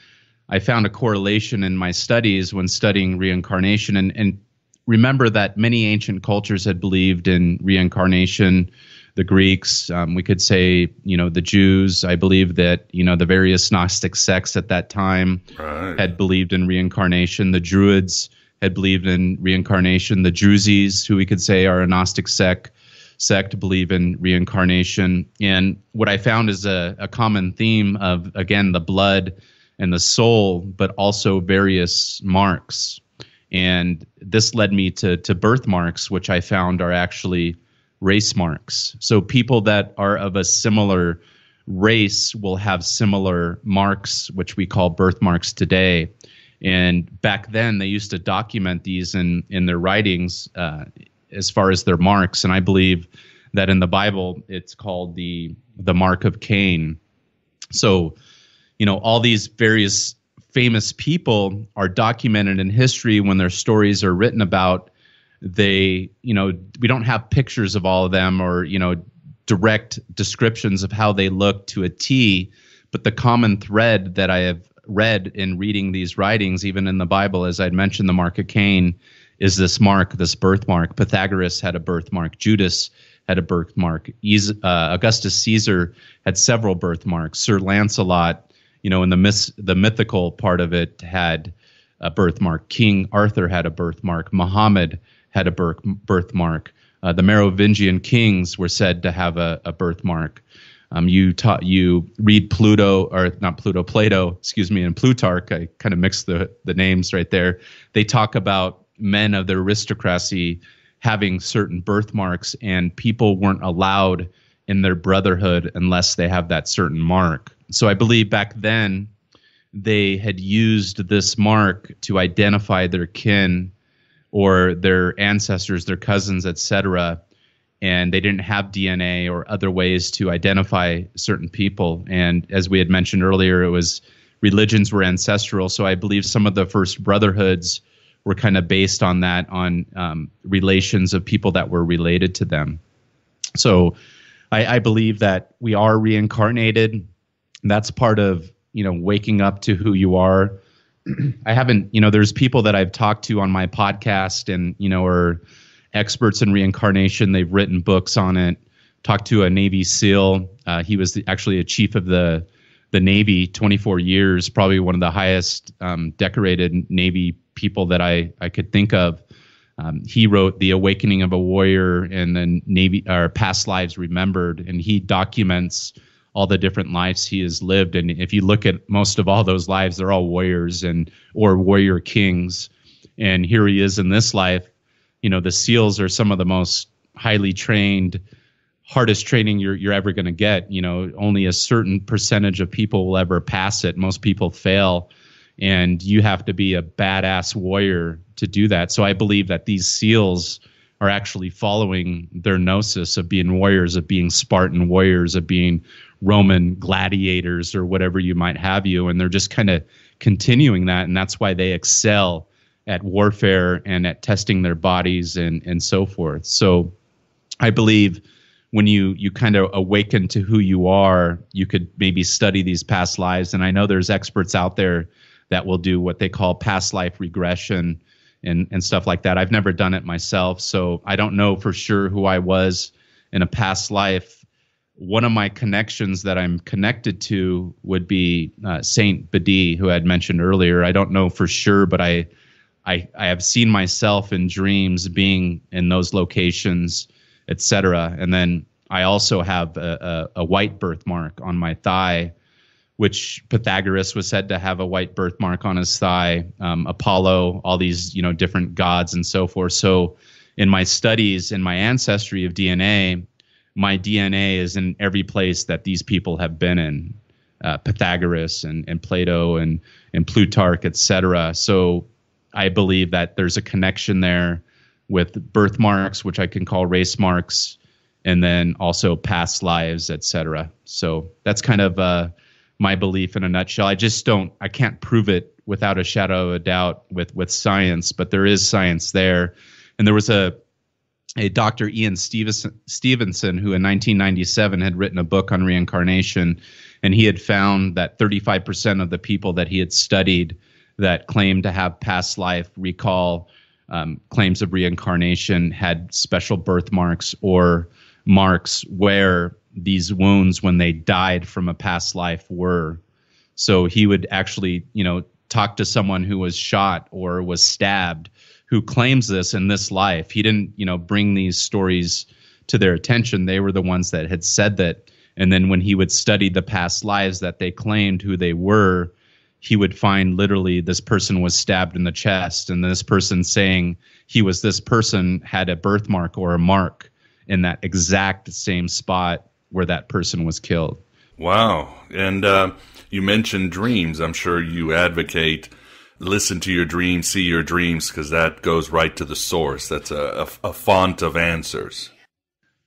i found a correlation in my studies when studying reincarnation and, and remember that many ancient cultures had believed in reincarnation. The Greeks. Um, we could say, you know, the Jews. I believe that, you know, the various Gnostic sects at that time right. had believed in reincarnation. The Druids had believed in reincarnation. The Druses, who we could say are a Gnostic sect, sect believe in reincarnation. And what I found is a, a common theme of, again, the blood and the soul, but also various marks. And this led me to, to birthmarks, which I found are actually race marks. So people that are of a similar race will have similar marks, which we call birthmarks today. And back then, they used to document these in in their writings uh, as far as their marks. And I believe that in the Bible, it's called the the mark of Cain. So, you know, all these various famous people are documented in history when their stories are written about they you know we don't have pictures of all of them or you know direct descriptions of how they look to a T but the common thread that I have read in reading these writings even in the Bible as I'd mentioned the mark of Cain is this mark this birthmark. Pythagoras had a birthmark. Judas had a birthmark. Uh, Augustus Caesar had several birthmarks. Sir Lancelot you know in the myth the mythical part of it had a birthmark. King Arthur had a birthmark. Muhammad had a birth, birthmark. Uh, the Merovingian kings were said to have a, a birthmark. Um, you taught you read Pluto or not Pluto, Plato, excuse me, and Plutarch. I kind of mixed the the names right there. They talk about men of the aristocracy having certain birthmarks, and people weren't allowed in their brotherhood unless they have that certain mark. So I believe back then they had used this mark to identify their kin or their ancestors, their cousins, etc., and they didn't have DNA or other ways to identify certain people. And as we had mentioned earlier, it was religions were ancestral. So I believe some of the first brotherhoods were kind of based on that, on um, relations of people that were related to them. So I, I believe that we are reincarnated. That's part of you know waking up to who you are I haven't, you know, there's people that I've talked to on my podcast and, you know, are experts in reincarnation. They've written books on it. Talked to a Navy SEAL. Uh, he was the, actually a chief of the the Navy, 24 years, probably one of the highest um, decorated Navy people that I I could think of. Um, he wrote The Awakening of a Warrior and then Navy or Past Lives Remembered, and he documents all the different lives he has lived. And if you look at most of all those lives, they're all warriors and or warrior kings. And here he is in this life. You know, the SEALs are some of the most highly trained, hardest training you're you're ever going to get. You know, only a certain percentage of people will ever pass it. Most people fail, and you have to be a badass warrior to do that. So I believe that these SEALs are actually following their gnosis of being warriors, of being Spartan warriors, of being Roman gladiators or whatever you might have you. And they're just kind of continuing that. And that's why they excel at warfare and at testing their bodies and, and so forth. So I believe when you you kind of awaken to who you are, you could maybe study these past lives. And I know there's experts out there that will do what they call past life regression and and stuff like that. I've never done it myself, so I don't know for sure who I was in a past life one of my connections that I'm connected to would be uh, Saint Bedi, who I had mentioned earlier. I don't know for sure, but I, I, I have seen myself in dreams being in those locations, etc. And then I also have a, a, a, white birthmark on my thigh, which Pythagoras was said to have a white birthmark on his thigh. Um, Apollo, all these you know different gods and so forth. So in my studies in my ancestry of DNA my DNA is in every place that these people have been in, uh, Pythagoras and, and Plato and, and Plutarch, etc. So I believe that there's a connection there with birthmarks, which I can call race marks, and then also past lives, etc. So that's kind of uh, my belief in a nutshell. I just don't, I can't prove it without a shadow of a doubt with with science, but there is science there. And there was a a Dr. Ian Stevenson, Stevenson, who in 1997 had written a book on reincarnation, and he had found that 35% of the people that he had studied that claimed to have past life recall um, claims of reincarnation had special birthmarks or marks where these wounds when they died from a past life were. So he would actually, you know, talk to someone who was shot or was stabbed who claims this in this life. He didn't, you know, bring these stories to their attention. They were the ones that had said that. And then when he would study the past lives that they claimed who they were, he would find literally this person was stabbed in the chest, and this person saying he was this person had a birthmark or a mark in that exact same spot where that person was killed. Wow. And uh, you mentioned dreams. I'm sure you advocate listen to your dreams, see your dreams, because that goes right to the source. That's a, a, a font of answers.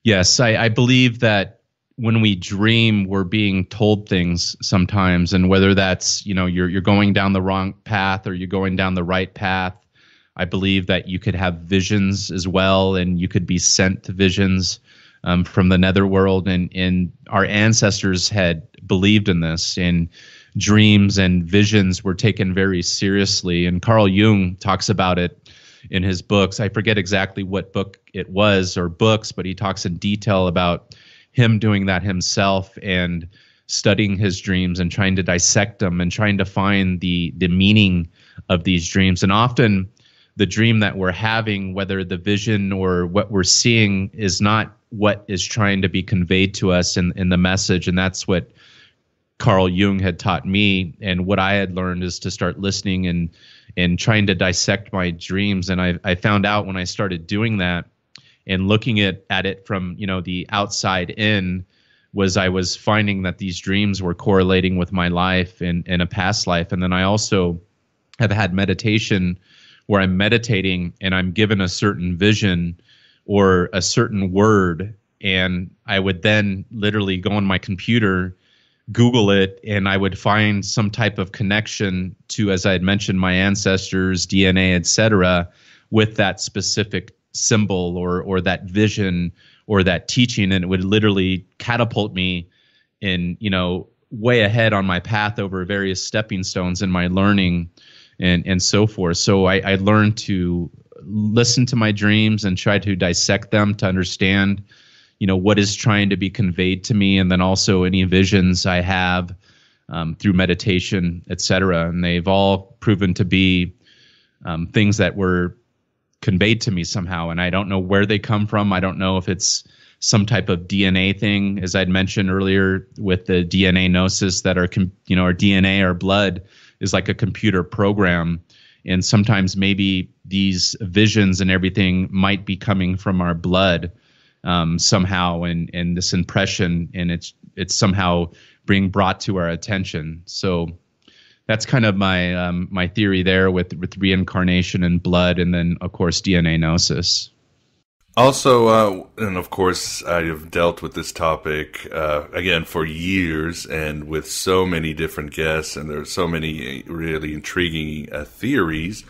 Yes, I, I believe that when we dream, we're being told things sometimes, and whether that's you know you're you're going down the wrong path or you're going down the right path. I believe that you could have visions as well, and you could be sent to visions um, from the netherworld, and and our ancestors had believed in this, and dreams and visions were taken very seriously. And Carl Jung talks about it in his books. I forget exactly what book it was or books, but he talks in detail about him doing that himself and studying his dreams and trying to dissect them and trying to find the the meaning of these dreams. And often the dream that we're having, whether the vision or what we're seeing, is not what is trying to be conveyed to us in, in the message. And that's what Carl Jung had taught me. And what I had learned is to start listening and and trying to dissect my dreams. And I, I found out when I started doing that and looking at, at it from, you know, the outside in was I was finding that these dreams were correlating with my life in, in a past life. And then I also have had meditation where I'm meditating and I'm given a certain vision or a certain word. And I would then literally go on my computer, Google it, and I would find some type of connection to, as I had mentioned, my ancestors, DNA, etc., with that specific symbol or or that vision or that teaching, and it would literally catapult me in, you know, way ahead on my path over various stepping stones in my learning and and so forth. So I, I learned to listen to my dreams and try to dissect them to understand, you know, what is trying to be conveyed to me, and then also any visions I have um, through meditation, etc. And they've all proven to be um, things that were conveyed to me somehow, and I don't know where they come from. I don't know if it's some type of DNA thing, as I'd mentioned earlier with the DNA gnosis that our, you know, our DNA, our blood is like a computer program and sometimes maybe these visions and everything might be coming from our blood um, somehow and and this impression and it's it's somehow being brought to our attention so that's kind of my um, my theory there with with reincarnation and blood and then of course dna gnosis also, uh, and of course, I have dealt with this topic uh, again for years, and with so many different guests, and there are so many really intriguing uh, theories.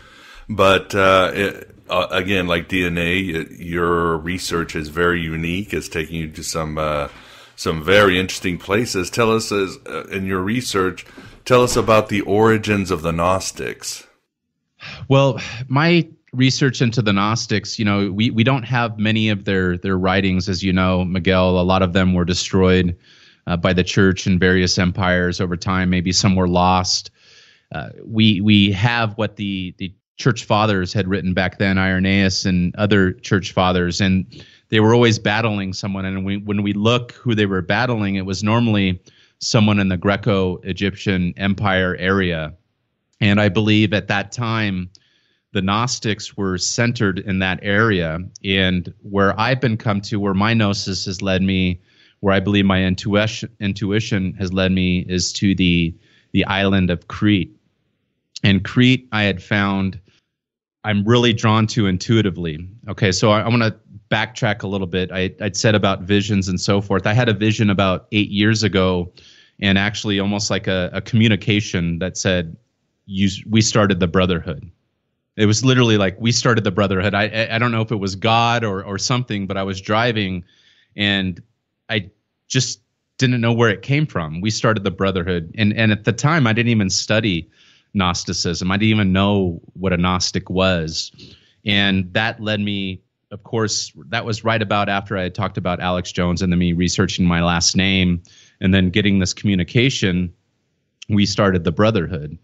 But uh, it, uh, again, like DNA, your research is very unique. It's taking you to some uh, some very interesting places. Tell us, as, in your research, tell us about the origins of the Gnostics. Well, my research into the Gnostics, you know, we, we don't have many of their their writings, as you know, Miguel. A lot of them were destroyed uh, by the church and various empires over time. Maybe some were lost. Uh, we we have what the the church fathers had written back then, Irenaeus and other church fathers, and they were always battling someone. And we, when we look who they were battling, it was normally someone in the Greco-Egyptian Empire area. And I believe at that time the Gnostics were centered in that area. And where I've been come to, where my gnosis has led me, where I believe my intuition intuition has led me, is to the the island of Crete. And Crete, I had found I'm really drawn to intuitively. Okay, so I, I want to backtrack a little bit. I, I'd said about visions and so forth. I had a vision about eight years ago, and actually almost like a, a communication that said, "You, we started the Brotherhood." It was literally like we started the brotherhood. I I don't know if it was God or or something, but I was driving, and I just didn't know where it came from. We started the brotherhood, and and at the time I didn't even study Gnosticism. I didn't even know what a Gnostic was, and that led me of course, that was right about after I had talked about Alex Jones and then me researching my last name and then getting this communication. We started the Brotherhood.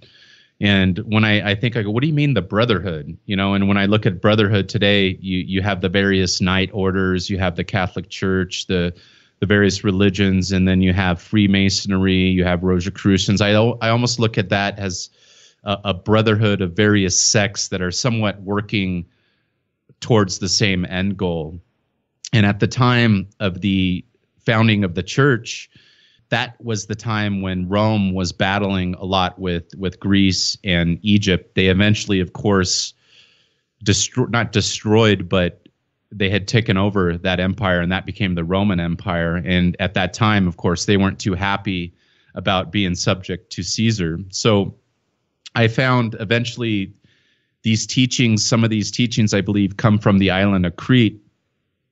And when I, I think I go, what do you mean the brotherhood? You know, and when I look at brotherhood today, you you have the various knight orders, you have the Catholic Church, the the various religions, and then you have Freemasonry, you have Rosicrucians. I I almost look at that as a, a brotherhood of various sects that are somewhat working towards the same end goal. And at the time of the founding of the church, that was the time when Rome was battling a lot with with Greece and Egypt. They eventually, of course, destroyed not destroyed, but they had taken over that empire, and that became the Roman Empire. And at that time, of course, they weren't too happy about being subject to Caesar. So I found eventually these teachings, some of these teachings, I believe, come from the island of Crete,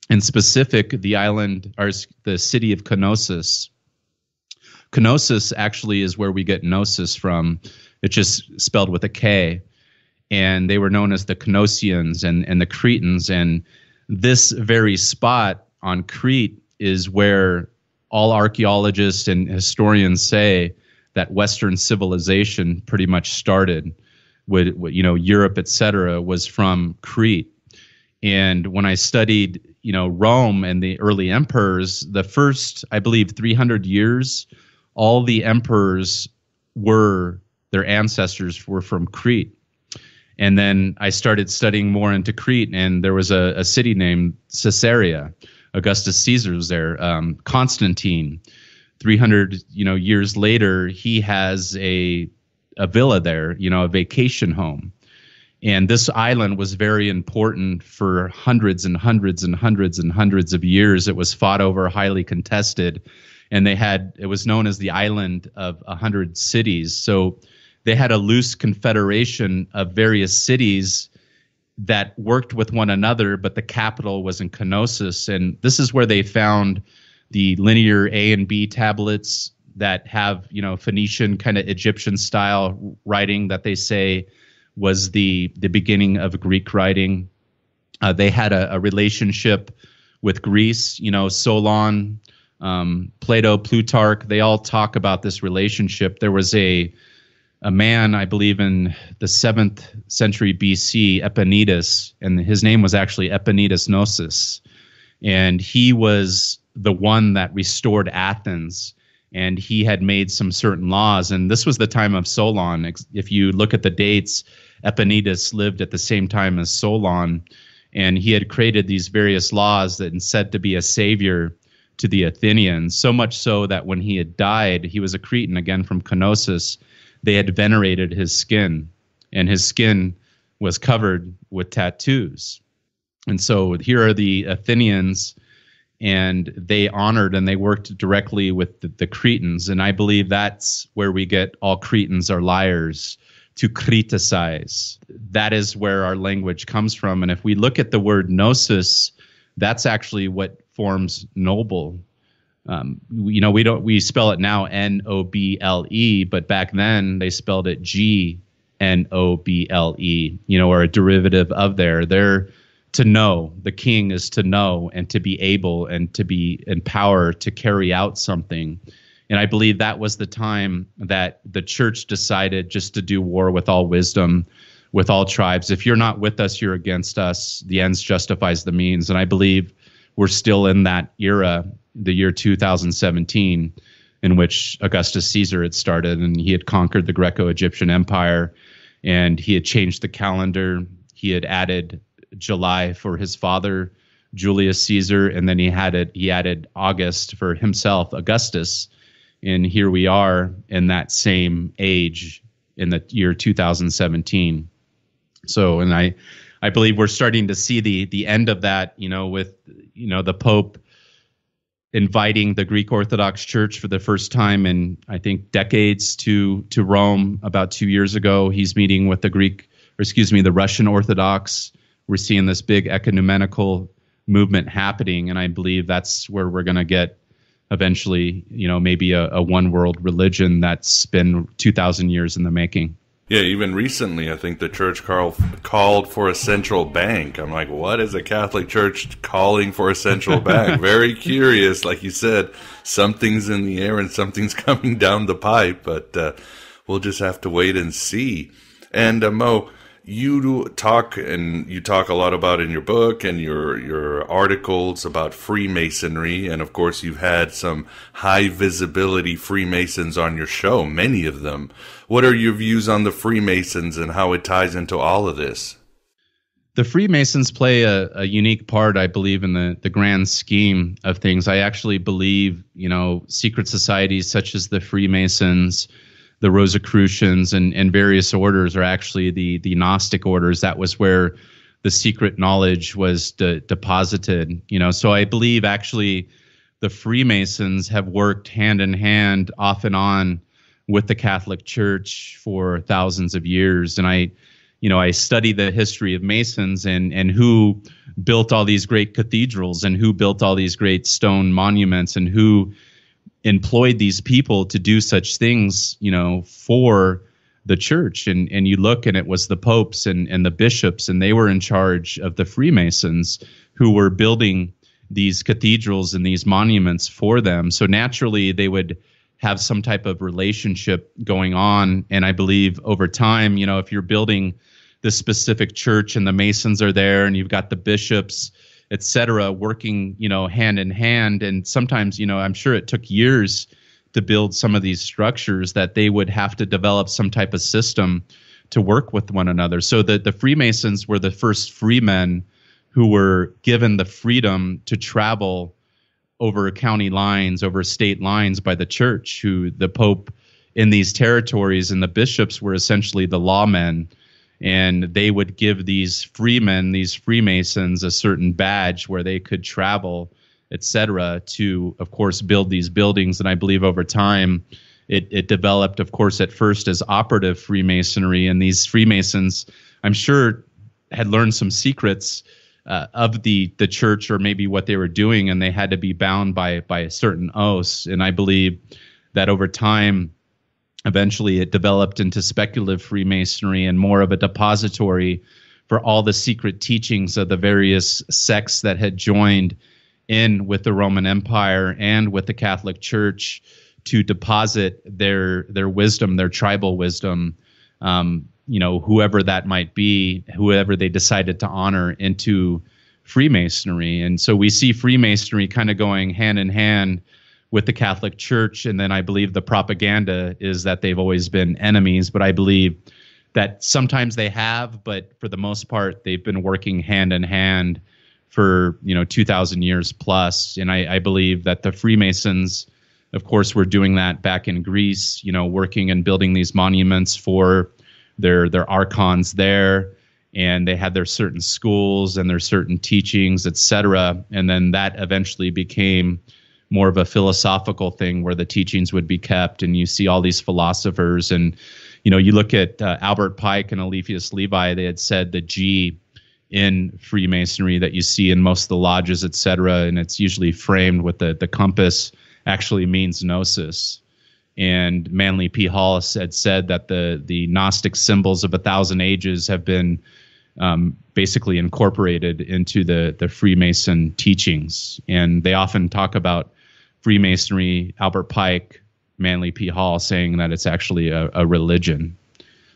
in specific, the island or the city of Knossos Kenosis actually is where we get gnosis from. It's just spelled with a K. And they were known as the Cnosians and, and the Cretans. And this very spot on Crete is where all archaeologists and historians say that Western civilization pretty much started. With, you know Europe, etc., was from Crete. And when I studied, you know, Rome and the early emperors, the first, I believe, 300 years all the emperors were their ancestors were from Crete. And then I started studying more into Crete, and there was a, a city named Caesarea. Augustus Caesar was there. Um, Constantine, 300 you know years later, he has a a villa there, you know, a vacation home. And this island was very important for hundreds and hundreds and hundreds and hundreds of years. It was fought over, highly contested and they had it was known as the island of a hundred cities. So they had a loose confederation of various cities that worked with one another, but the capital was in Knossos, and this is where they found the linear A and B tablets that have you know Phoenician kind of Egyptian style writing that they say was the the beginning of Greek writing. Uh, they had a, a, relationship with Greece. You know, Solon um, Plato, Plutarch, they all talk about this relationship. There was a a man, I believe, in the seventh century BC, Epimenides, and his name was actually Epimenides Gnosis, and he was the one that restored Athens, and he had made some certain laws. And this was the time of Solon. If you look at the dates, Epimenides lived at the same time as Solon, and he had created these various laws that said to be a savior to the Athenians, so much so that when he had died, he was a Cretan again from Knossos. They had venerated his skin, and his skin was covered with tattoos. And so here are the Athenians, and they honored and they worked directly with the, the Cretans. And I believe that's where we get all Cretans are liars to criticize. That is where our language comes from. And if we look at the word gnosis, that's actually what forms noble. Um, you know, we don't we spell it now N O B L E, but back then they spelled it G N O B L E. You know, or a derivative of there. They're to know. The king is to know and to be able and to be in power to carry out something. And I believe that was the time that the church decided just to do war with all wisdom, with all tribes. If you're not with us, you're against us. The ends justifies the means. And I believe we're still in that era, the year 2017, in which Augustus Caesar had started and he had conquered the Greco Egyptian Empire and he had changed the calendar. He had added July for his father, Julius Caesar, and then he had it, he added August for himself, Augustus. And here we are in that same age in the year 2017. So, and I, I believe we're starting to see the the end of that. You know, with you know the Pope inviting the Greek Orthodox Church for the first time in I think decades to to Rome about two years ago. He's meeting with the Greek, or excuse me, the Russian Orthodox. We're seeing this big ecumenical movement happening, and I believe that's where we're going to get eventually. You know, maybe a, a one world religion that's been two thousand years in the making. Yeah, even recently, I think the church call, called for a central bank. I'm like, what is a Catholic church calling for a central bank? Very curious. Like you said, something's in the air and something's coming down the pipe, but uh, we'll just have to wait and see. And uh, Moe, you talk and you talk a lot about in your book and your your articles about Freemasonry, and of course you've had some high visibility Freemasons on your show, many of them. What are your views on the Freemasons and how it ties into all of this? The Freemasons play a, a unique part, I believe, in the, the grand scheme of things. I actually believe, you know, secret societies such as the Freemasons, the Rosicrucians and, and various orders are actually the the Gnostic orders. That was where the secret knowledge was de- deposited. You know, so I believe actually the Freemasons have worked hand in hand, off and on, with the Catholic Church for thousands of years. And I, you know, I study the history of Masons and and who built all these great cathedrals and who built all these great stone monuments and who employed these people to do such things, you know, for the church. And and you look and it was the popes and, and the bishops, and they were in charge of the Freemasons who were building these cathedrals and these monuments for them. So naturally they would have some type of relationship going on. And I believe over time, you know, if you're building this specific church and the Masons are there and you've got the bishops et cetera, working, you know, hand in hand. And sometimes, you know, I'm sure it took years to build some of these structures that they would have to develop some type of system to work with one another. So the, the Freemasons were the first freemen who were given the freedom to travel over county lines, over state lines by the church, who the Pope in these territories and the bishops were essentially the lawmen and they would give these freemen, these Freemasons, a certain badge where they could travel, etc., to, of course, build these buildings. And I believe over time, it, it developed, of course, at first as operative Freemasonry, and these Freemasons, I'm sure, had learned some secrets. Uh, of the the church or maybe what they were doing and they had to be bound by by a certain oaths and i believe that over time Eventually, it developed into speculative Freemasonry and more of a depository for all the secret teachings of the various sects that had joined in with the Roman Empire and with the Catholic Church to deposit their their wisdom, their tribal wisdom, um, you know, whoever that might be, whoever they decided to honor into Freemasonry. And so we see Freemasonry kind of going hand in hand with the Catholic Church. And then I believe the propaganda is that they've always been enemies, but I believe that sometimes they have, but for the most part, they've been working hand in hand for you know 2,000 years plus. And I, I believe that the Freemasons, of course, were doing that back in Greece, you know, working and building these monuments for their their archons there and they had their certain schools and their certain teachings, etc. And then that eventually became more of a philosophical thing where the teachings would be kept and you see all these philosophers and you know you look at uh, albert pike and Eliphas Levi they had said the g in freemasonry that you see in most of the lodges etc and it's usually framed with the the compass actually means gnosis. And manly p. Hall had said that the the gnostic symbols of a thousand ages have been um, basically incorporated into the the Freemason teachings, and they often talk about Freemasonry, Albert Pike, Manly P. Hall, saying that it's actually a, a religion.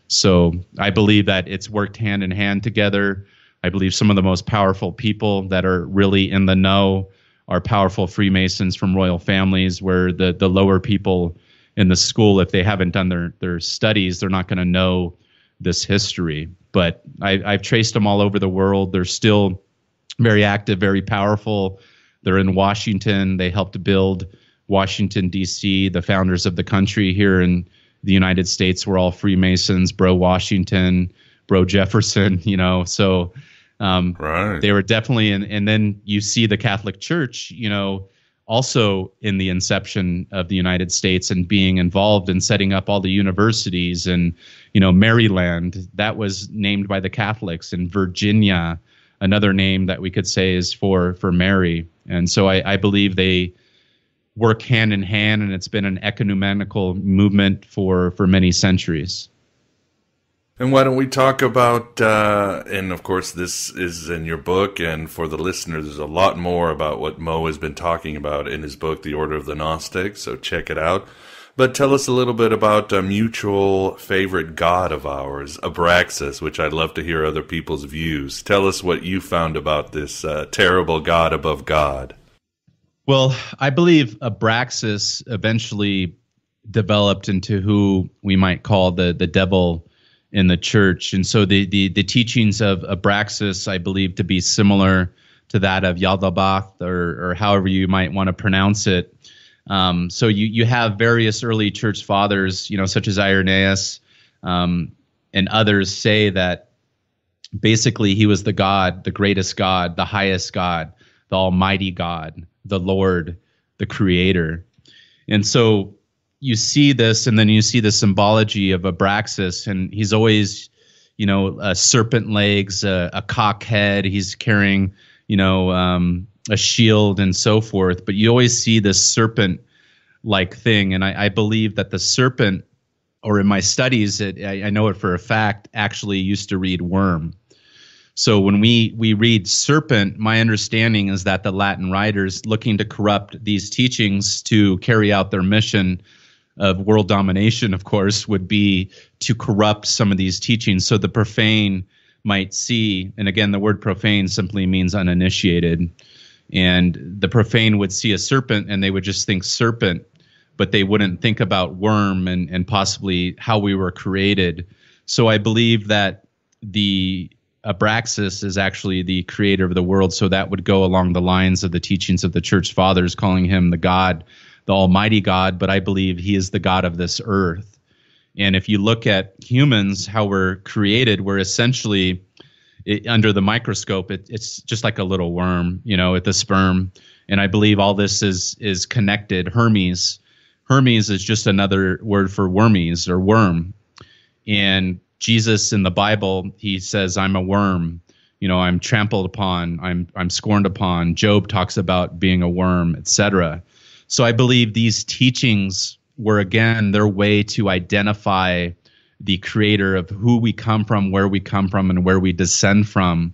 So I believe that it's worked hand in hand together. I believe some of the most powerful people that are really in the know are powerful Freemasons from royal families, where the the lower people in the school, if they haven't done their their studies, they're not going to know this history. But I, I've traced them all over the world. They're still very active, very powerful. They're in Washington. They helped build Washington, D.C., the founders of the country here in the United States were all Freemasons, bro Washington, bro Jefferson, you know. So um, right. they were definitely in. And then you see the Catholic Church, you know, also in the inception of the United States and being involved in setting up all the universities and, you know, Maryland, that was named by the Catholics, and Virginia, another name that we could say is for for Mary. And so I, I believe they work hand in hand, and it's been an ecumenical movement for for many centuries. And why don't we talk about, uh, and of course, this is in your book, and for the listener, there's a lot more about what Moe has been talking about in his book, The Order of the Gnostics, so check it out. But tell us a little bit about a mutual favorite god of ours, Abraxas, which I'd love to hear other people's views. Tell us what you found about this uh, terrible god above God. Well, I believe Abraxas eventually developed into who we might call the the devil in the church, and so the the, the teachings of Abraxas, I believe, to be similar to that of Yaldabaoth, or or however you might want to pronounce it. Um, so you you have various early church fathers, you know, such as Irenaeus um, and others, say that basically he was the God, the greatest God, the highest God, the Almighty God, the Lord, the Creator, and so you see this, and then you see the symbology of Abraxas, and he's always, you know, uh, serpent legs, a cock head. He's carrying, you know, um, a shield and so forth. But you always see this serpent like thing. And I, I, believe that the serpent, or in my studies, it, I, I know it for a fact, actually used to read worm. So when we we read serpent, my understanding is that the Latin writers looking to corrupt these teachings to carry out their mission of world domination, of course, would be to corrupt some of these teachings. So the profane might see, and again, the word profane simply means uninitiated and the profane would see a serpent and they would just think serpent but they wouldn't think about worm and, and possibly how we were created. So i believe that the abraxas is actually the creator of the world. So that would go along the lines of the teachings of the church fathers calling him the god the almighty god but i believe he is the god of this earth. And if you look at humans how we're created we're essentially it, under the microscope, it, it's just like a little worm, you know, with the sperm. And I believe all this is is connected. Hermes, Hermes is just another word for wormies or worm. And Jesus in the Bible, he says, "I'm a worm." You know, I'm trampled upon. I'm I'm scorned upon. Job talks about being a worm, etc. So I believe these teachings were again their way to identify the creator of who we come from, where we come from, and where we descend from.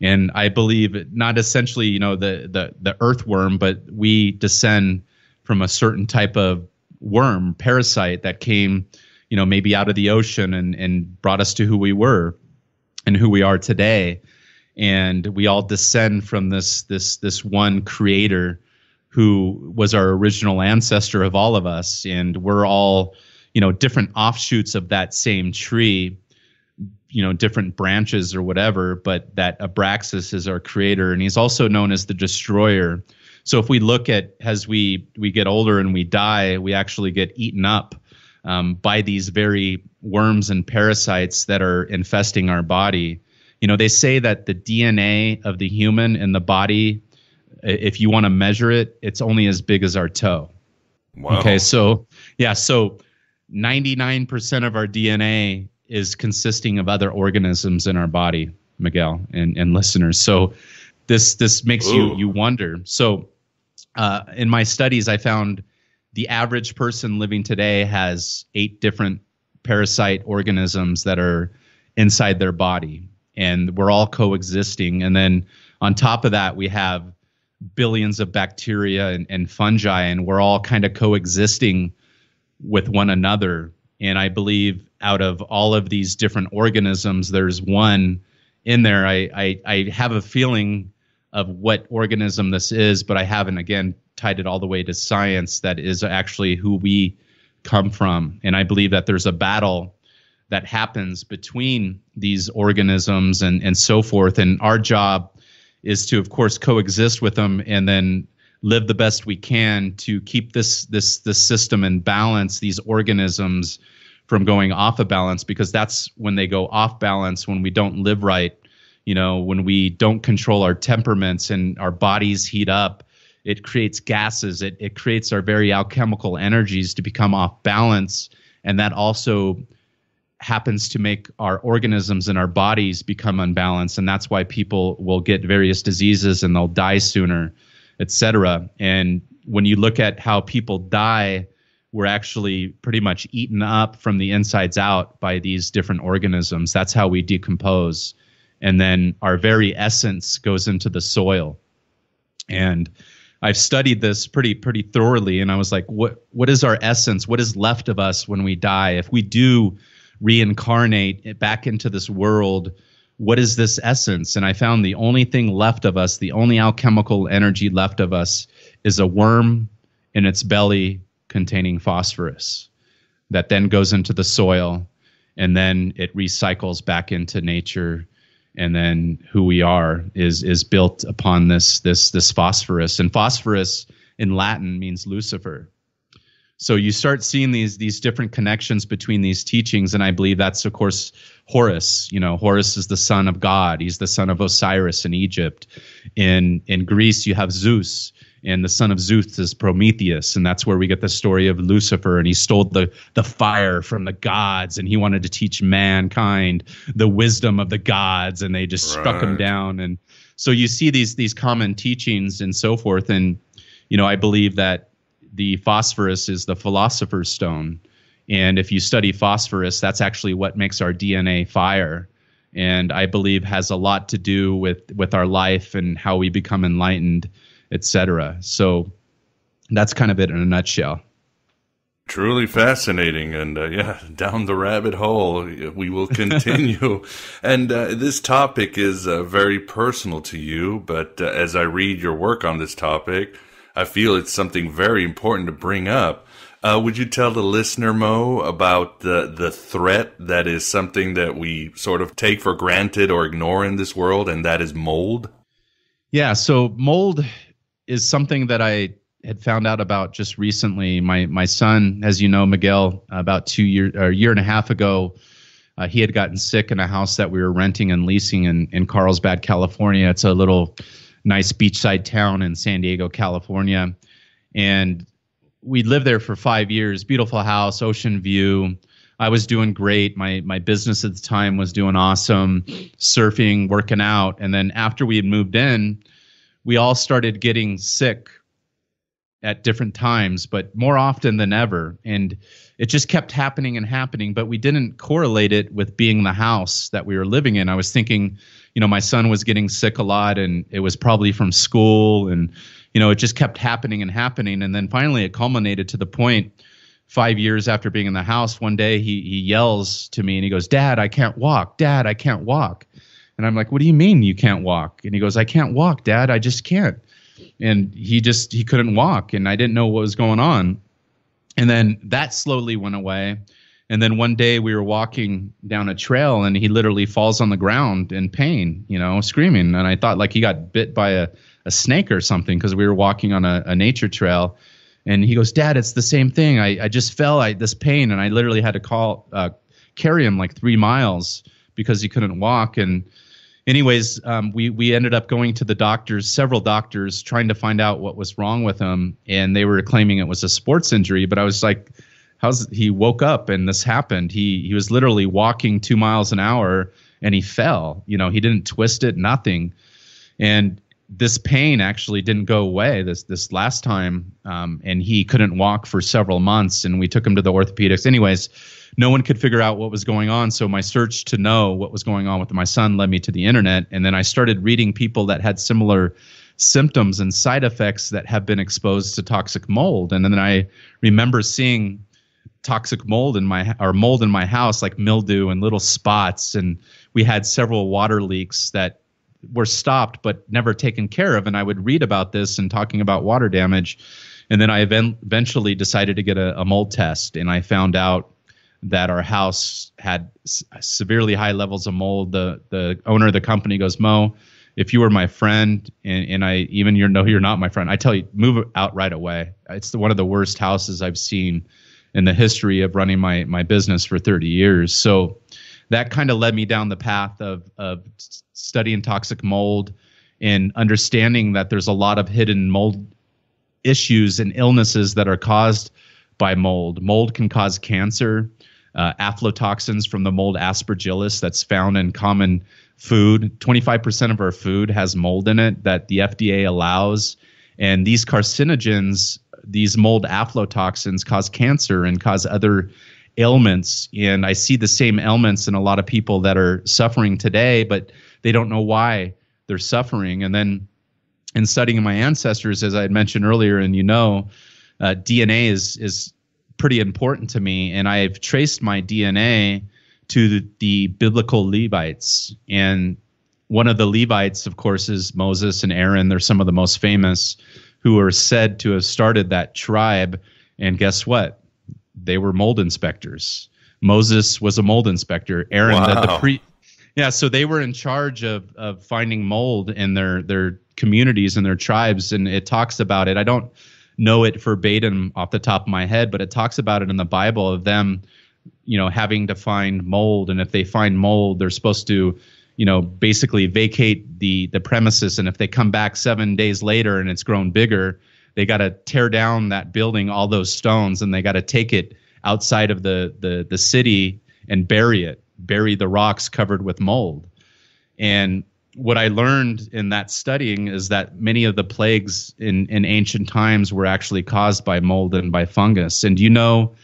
And I believe not essentially, you know, the the the earthworm, but we descend from a certain type of worm, parasite that came, you know, maybe out of the ocean and and brought us to who we were and who we are today. And we all descend from this this this one creator who was our original ancestor of all of us and we're all you know different offshoots of that same tree you know different branches or whatever but that abraxas is our creator and he's also known as the destroyer. So if we look at as we we get older and we die we actually get eaten up um, by these very worms and parasites that are infesting our body. You know they say that the dna of the human and the body if you want to measure it it's only as big as our toe. Wow. okay so yeah so 99% of our DNA is consisting of other organisms in our body, Miguel and, and listeners. So this this makes Ooh. you you wonder. So uh, in my studies, I found the average person living today has eight different parasite organisms that are inside their body, and we're all coexisting. And then on top of that, we have billions of bacteria and, and fungi, and we're all kind of coexisting with one another. And I believe out of all of these different organisms, there's one in there. I, I, I have a feeling of what organism this is, but I haven't, again, tied it all the way to science that is actually who we come from. And I believe that there's a battle that happens between these organisms and, and so forth. And our job is to, of course, coexist with them and then live the best we can to keep this this this system in balance these organisms from going off of balance because that's when they go off balance when we don't live right you know when we don't control our temperaments and our bodies heat up it creates gases it, it creates our very alchemical energies to become off balance and that also happens to make our organisms and our bodies become unbalanced and that's why people will get various diseases and they'll die sooner etc. And when you look at how people die we're actually pretty much eaten up from the insides out by these different organisms. That's how we decompose. And then our very essence goes into the soil. And I've studied this pretty pretty thoroughly and I was like what what is our essence? What is left of us when we die? If we do reincarnate back into this world, what is this essence? And I found the only thing left of us, the only alchemical energy left of us is a worm in its belly containing phosphorus that then goes into the soil and then it recycles back into nature. And then who we are is is built upon this this this phosphorus. And phosphorus in latin means lucifer so you start seeing these these different connections between these teachings and i believe that's of course horus. You know horus is the son of god. He's the son of osiris in egypt. In in greece you have zeus and the son of Zeus is Prometheus, and that's where we get the story of Lucifer, and he stole the the fire from the gods, and he wanted to teach mankind the wisdom of the gods, and they just right. struck him down, and so you see these these common teachings and so forth, and you know I believe that the phosphorus is the philosopher's stone, and if you study phosphorus, that's actually what makes our DNA fire and I believe has a lot to do with with our life and how we become enlightened etc. So that's kind of it in a nutshell. Truly fascinating, and uh, yeah, down the rabbit hole we will continue. and uh, this topic is uh, very personal to you, but uh, as I read your work on this topic, I feel it's something very important to bring up. Uh, would you tell the listener, Moe, about the the threat that is something that we sort of take for granted or ignore in this world, and that is mold? Yeah, so mold is something that I had found out about just recently. My my son, as you know, Miguel, about two years or a year and a half ago, uh, he had gotten sick in a house that we were renting and leasing in in Carlsbad, California. It's a little nice beachside town in San Diego, California, and we lived there for five years. Beautiful house, ocean view. I was doing great. My my business at the time was doing awesome, surfing, working out, and then after we had moved in we all started getting sick at different times, but more often than ever. And it just kept happening and happening, but we didn't correlate it with being the house that we were living in. I was thinking, you know, my son was getting sick a lot and it was probably from school and, you know, it just kept happening and happening. And then finally it culminated to the point five years after being in the house, one day he, he yells to me and he goes, Dad, I can't walk. Dad, I can't walk. And I'm like, what do you mean you can't walk? And he goes, I can't walk, dad. I just can't. And he just, he couldn't walk. And I didn't know what was going on. And then that slowly went away. And then one day we were walking down a trail and he literally falls on the ground in pain, you know, screaming. And I thought like he got bit by a, a snake or something because we were walking on a, a nature trail. And he goes, Dad, it's the same thing. I, I just fell, I this pain, and I literally had to call uh, carry him like three miles because he couldn't walk. And anyways, um, we we ended up going to the doctors, several doctors, trying to find out what was wrong with him, and they were claiming it was a sports injury. But I was like, "How's he woke up and this happened? He he was literally walking two miles an hour and he fell. You know, he didn't twist it, nothing, and." This pain actually didn't go away this this last time, um, and he couldn't walk for several months. And we took him to the orthopedics. Anyways, no one could figure out what was going on. So my search to know what was going on with my son led me to the internet. And then I started reading people that had similar symptoms and side effects that have been exposed to toxic mold. And then I remember seeing toxic mold in my or mold in my house like mildew and little spots and we had several water leaks that were stopped but never taken care of and i would read about this and talking about water damage and then i eventually decided to get a, a mold test and i found out that our house had severely high levels of mold. The the owner of the company goes, Moe, if you were my friend and, and I even you know you're not my friend, I tell you move out right away. It's the, one of the worst houses I've seen in the history of running my my business for 30 years. So that kind of led me down the path of of studying toxic mold and understanding that there's a lot of hidden mold issues and illnesses that are caused by mold. Mold can cause cancer uh, aflatoxins from the mold aspergillus that's found in common food. 25% of our food has mold in it that the FDA allows. And these carcinogens these mold aflatoxins cause cancer and cause other ailments. And I see the same ailments in a lot of people that are suffering today, but they don't know why they're suffering. And then in studying my ancestors, as I had mentioned earlier, and you know, uh, DNA is is pretty important to me, and I've traced my DNA to the, the biblical Levites. And one of the Levites, of course, is Moses and Aaron. They're some of the most famous who are said to have started that tribe. And guess what? They were mold inspectors. Moses was a mold inspector. Aaron, wow. the, the pre, yeah, so they were in charge of of finding mold in their their communities and their tribes, and it talks about it. I don't know it verbatim off the top of my head, but it talks about it in the Bible of them, you know, having to find mold, and if they find mold, they're supposed to, you know, basically vacate the the premises, and if they come back seven days later and it's grown bigger, they got to tear down that building, all those stones, and they got to take it outside of the the the city and bury it, bury the rocks covered with mold, and what I learned in that studying is that many of the plagues in, in ancient times were actually caused by mold and by fungus. And you know,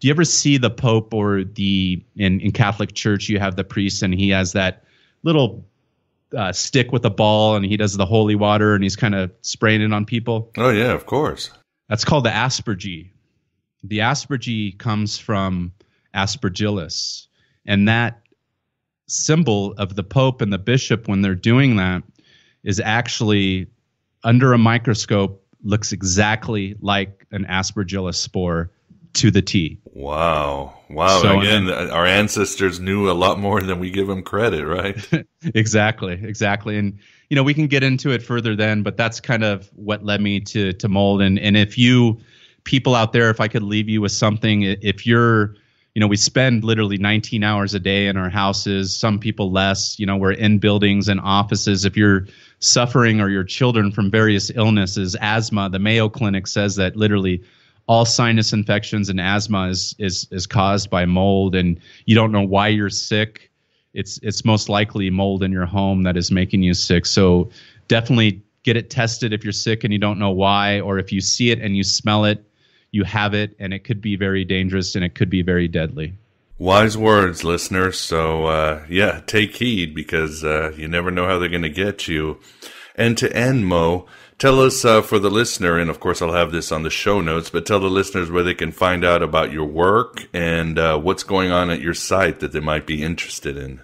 do you ever see the Pope or the in, in Catholic Church you have the priest and he has that little uh, stick with a ball and he does the holy water and he's kind of spraying it on people? Oh yeah, of course. That's called the aspergy. The aspergy comes from aspergillus, and that symbol of the Pope and the bishop when they're doing that is actually under a microscope looks exactly like an aspergillus spore to the T. Wow. Wow. So, Again, our ancestors knew a lot more than we give them credit, right? exactly. Exactly. And, you know, we can get into it further then, but that's kind of what led me to, to mold. And, and if you people out there, if I could leave you with something, if you're, you know, we spend literally 19 hours a day in our houses, some people less. You know, we're in buildings and offices. If you're suffering or your children from various illnesses, asthma, the Mayo Clinic says that literally all sinus infections and asthma is is is caused by mold and you don't know why you're sick. It's it's most likely mold in your home that is making you sick. So definitely get it tested if you're sick and you don't know why or if you see it and you smell it you have it, and it could be very dangerous and it could be very deadly. Wise words, listeners. So, uh, yeah, take heed because uh, you never know how they're going to get you. And to end, Moe, tell us uh, for the listener, and of course I'll have this on the show notes, but tell the listeners where they can find out about your work and uh, what's going on at your site that they might be interested in.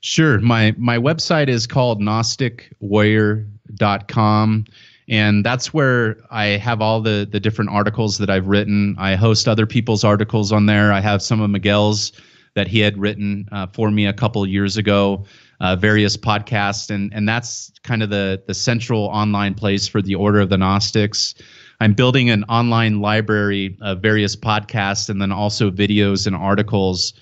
Sure. My my website is called gnosticwarrior.com and that's where I have all the the different articles that I've written. I host other people's articles on there. I have some of Miguel's that he had written uh, for me a couple years ago, uh, various podcasts, and and that's kind of the the central online place for the Order of the Gnostics. I'm building an online library of various podcasts and then also videos and articles.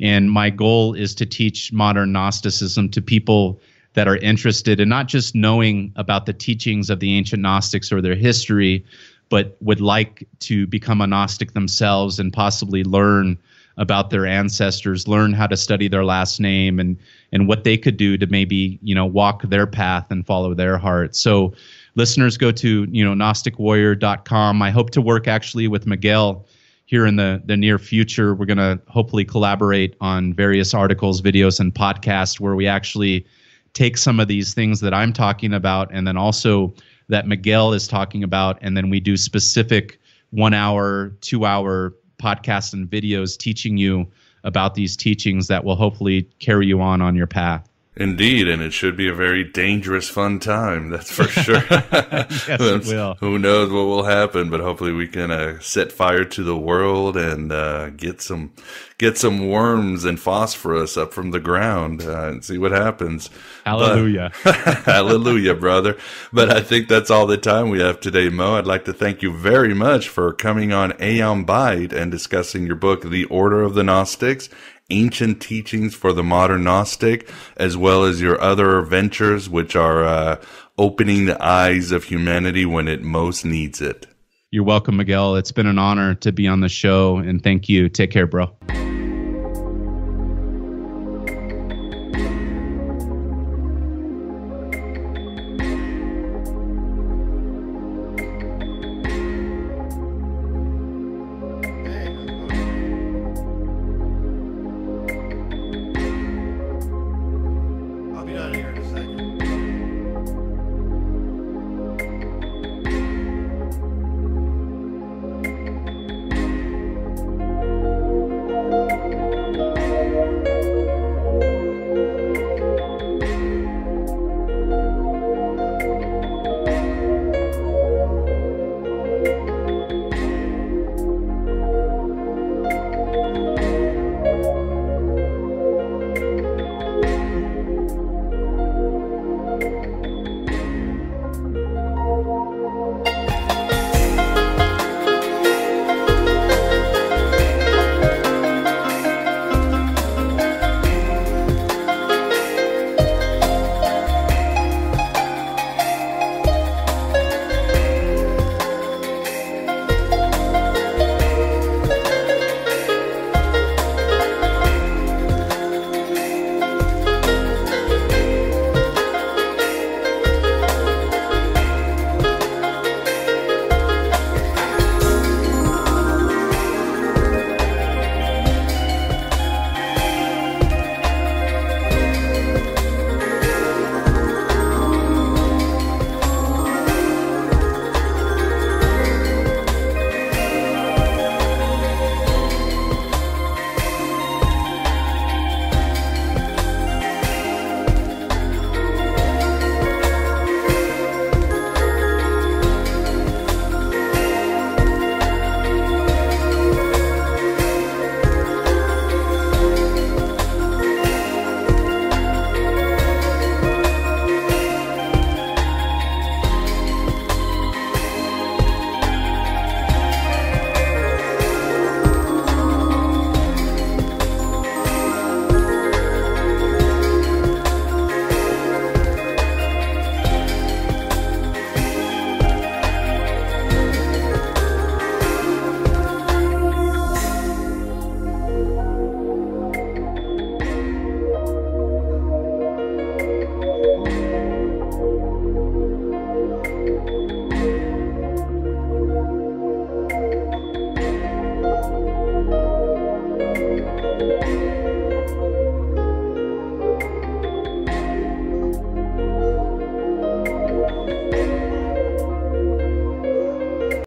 And my goal is to teach modern Gnosticism to people that are interested in not just knowing about the teachings of the ancient Gnostics or their history, but would like to become a Gnostic themselves and possibly learn about their ancestors, learn how to study their last name and and what they could do to maybe, you know, walk their path and follow their heart. So listeners go to, you know, gnosticwarrior.com. I hope to work actually with Miguel here in the the near future. We're going to hopefully collaborate on various articles, videos and podcasts where we actually take some of these things that I'm talking about and then also that Miguel is talking about, and then we do specific one hour, two hour podcasts and videos teaching you about these teachings that will hopefully carry you on on your path. Indeed, and it should be a very dangerous, fun time. That's for sure. yes, it will. Who knows what will happen? But hopefully, we can uh, set fire to the world and uh, get some get some worms and phosphorus up from the ground uh, and see what happens. Hallelujah, but, hallelujah, brother. But I think that's all the time we have today, Moe. I'd like to thank you very much for coming on Aeon Byte and discussing your book, The Order of the Gnostics ancient teachings for the modern Gnostic, as well as your other ventures, which are uh, opening the eyes of humanity when it most needs it. You're welcome, Miguel. It's been an honor to be on the show, and thank you. Take care, bro.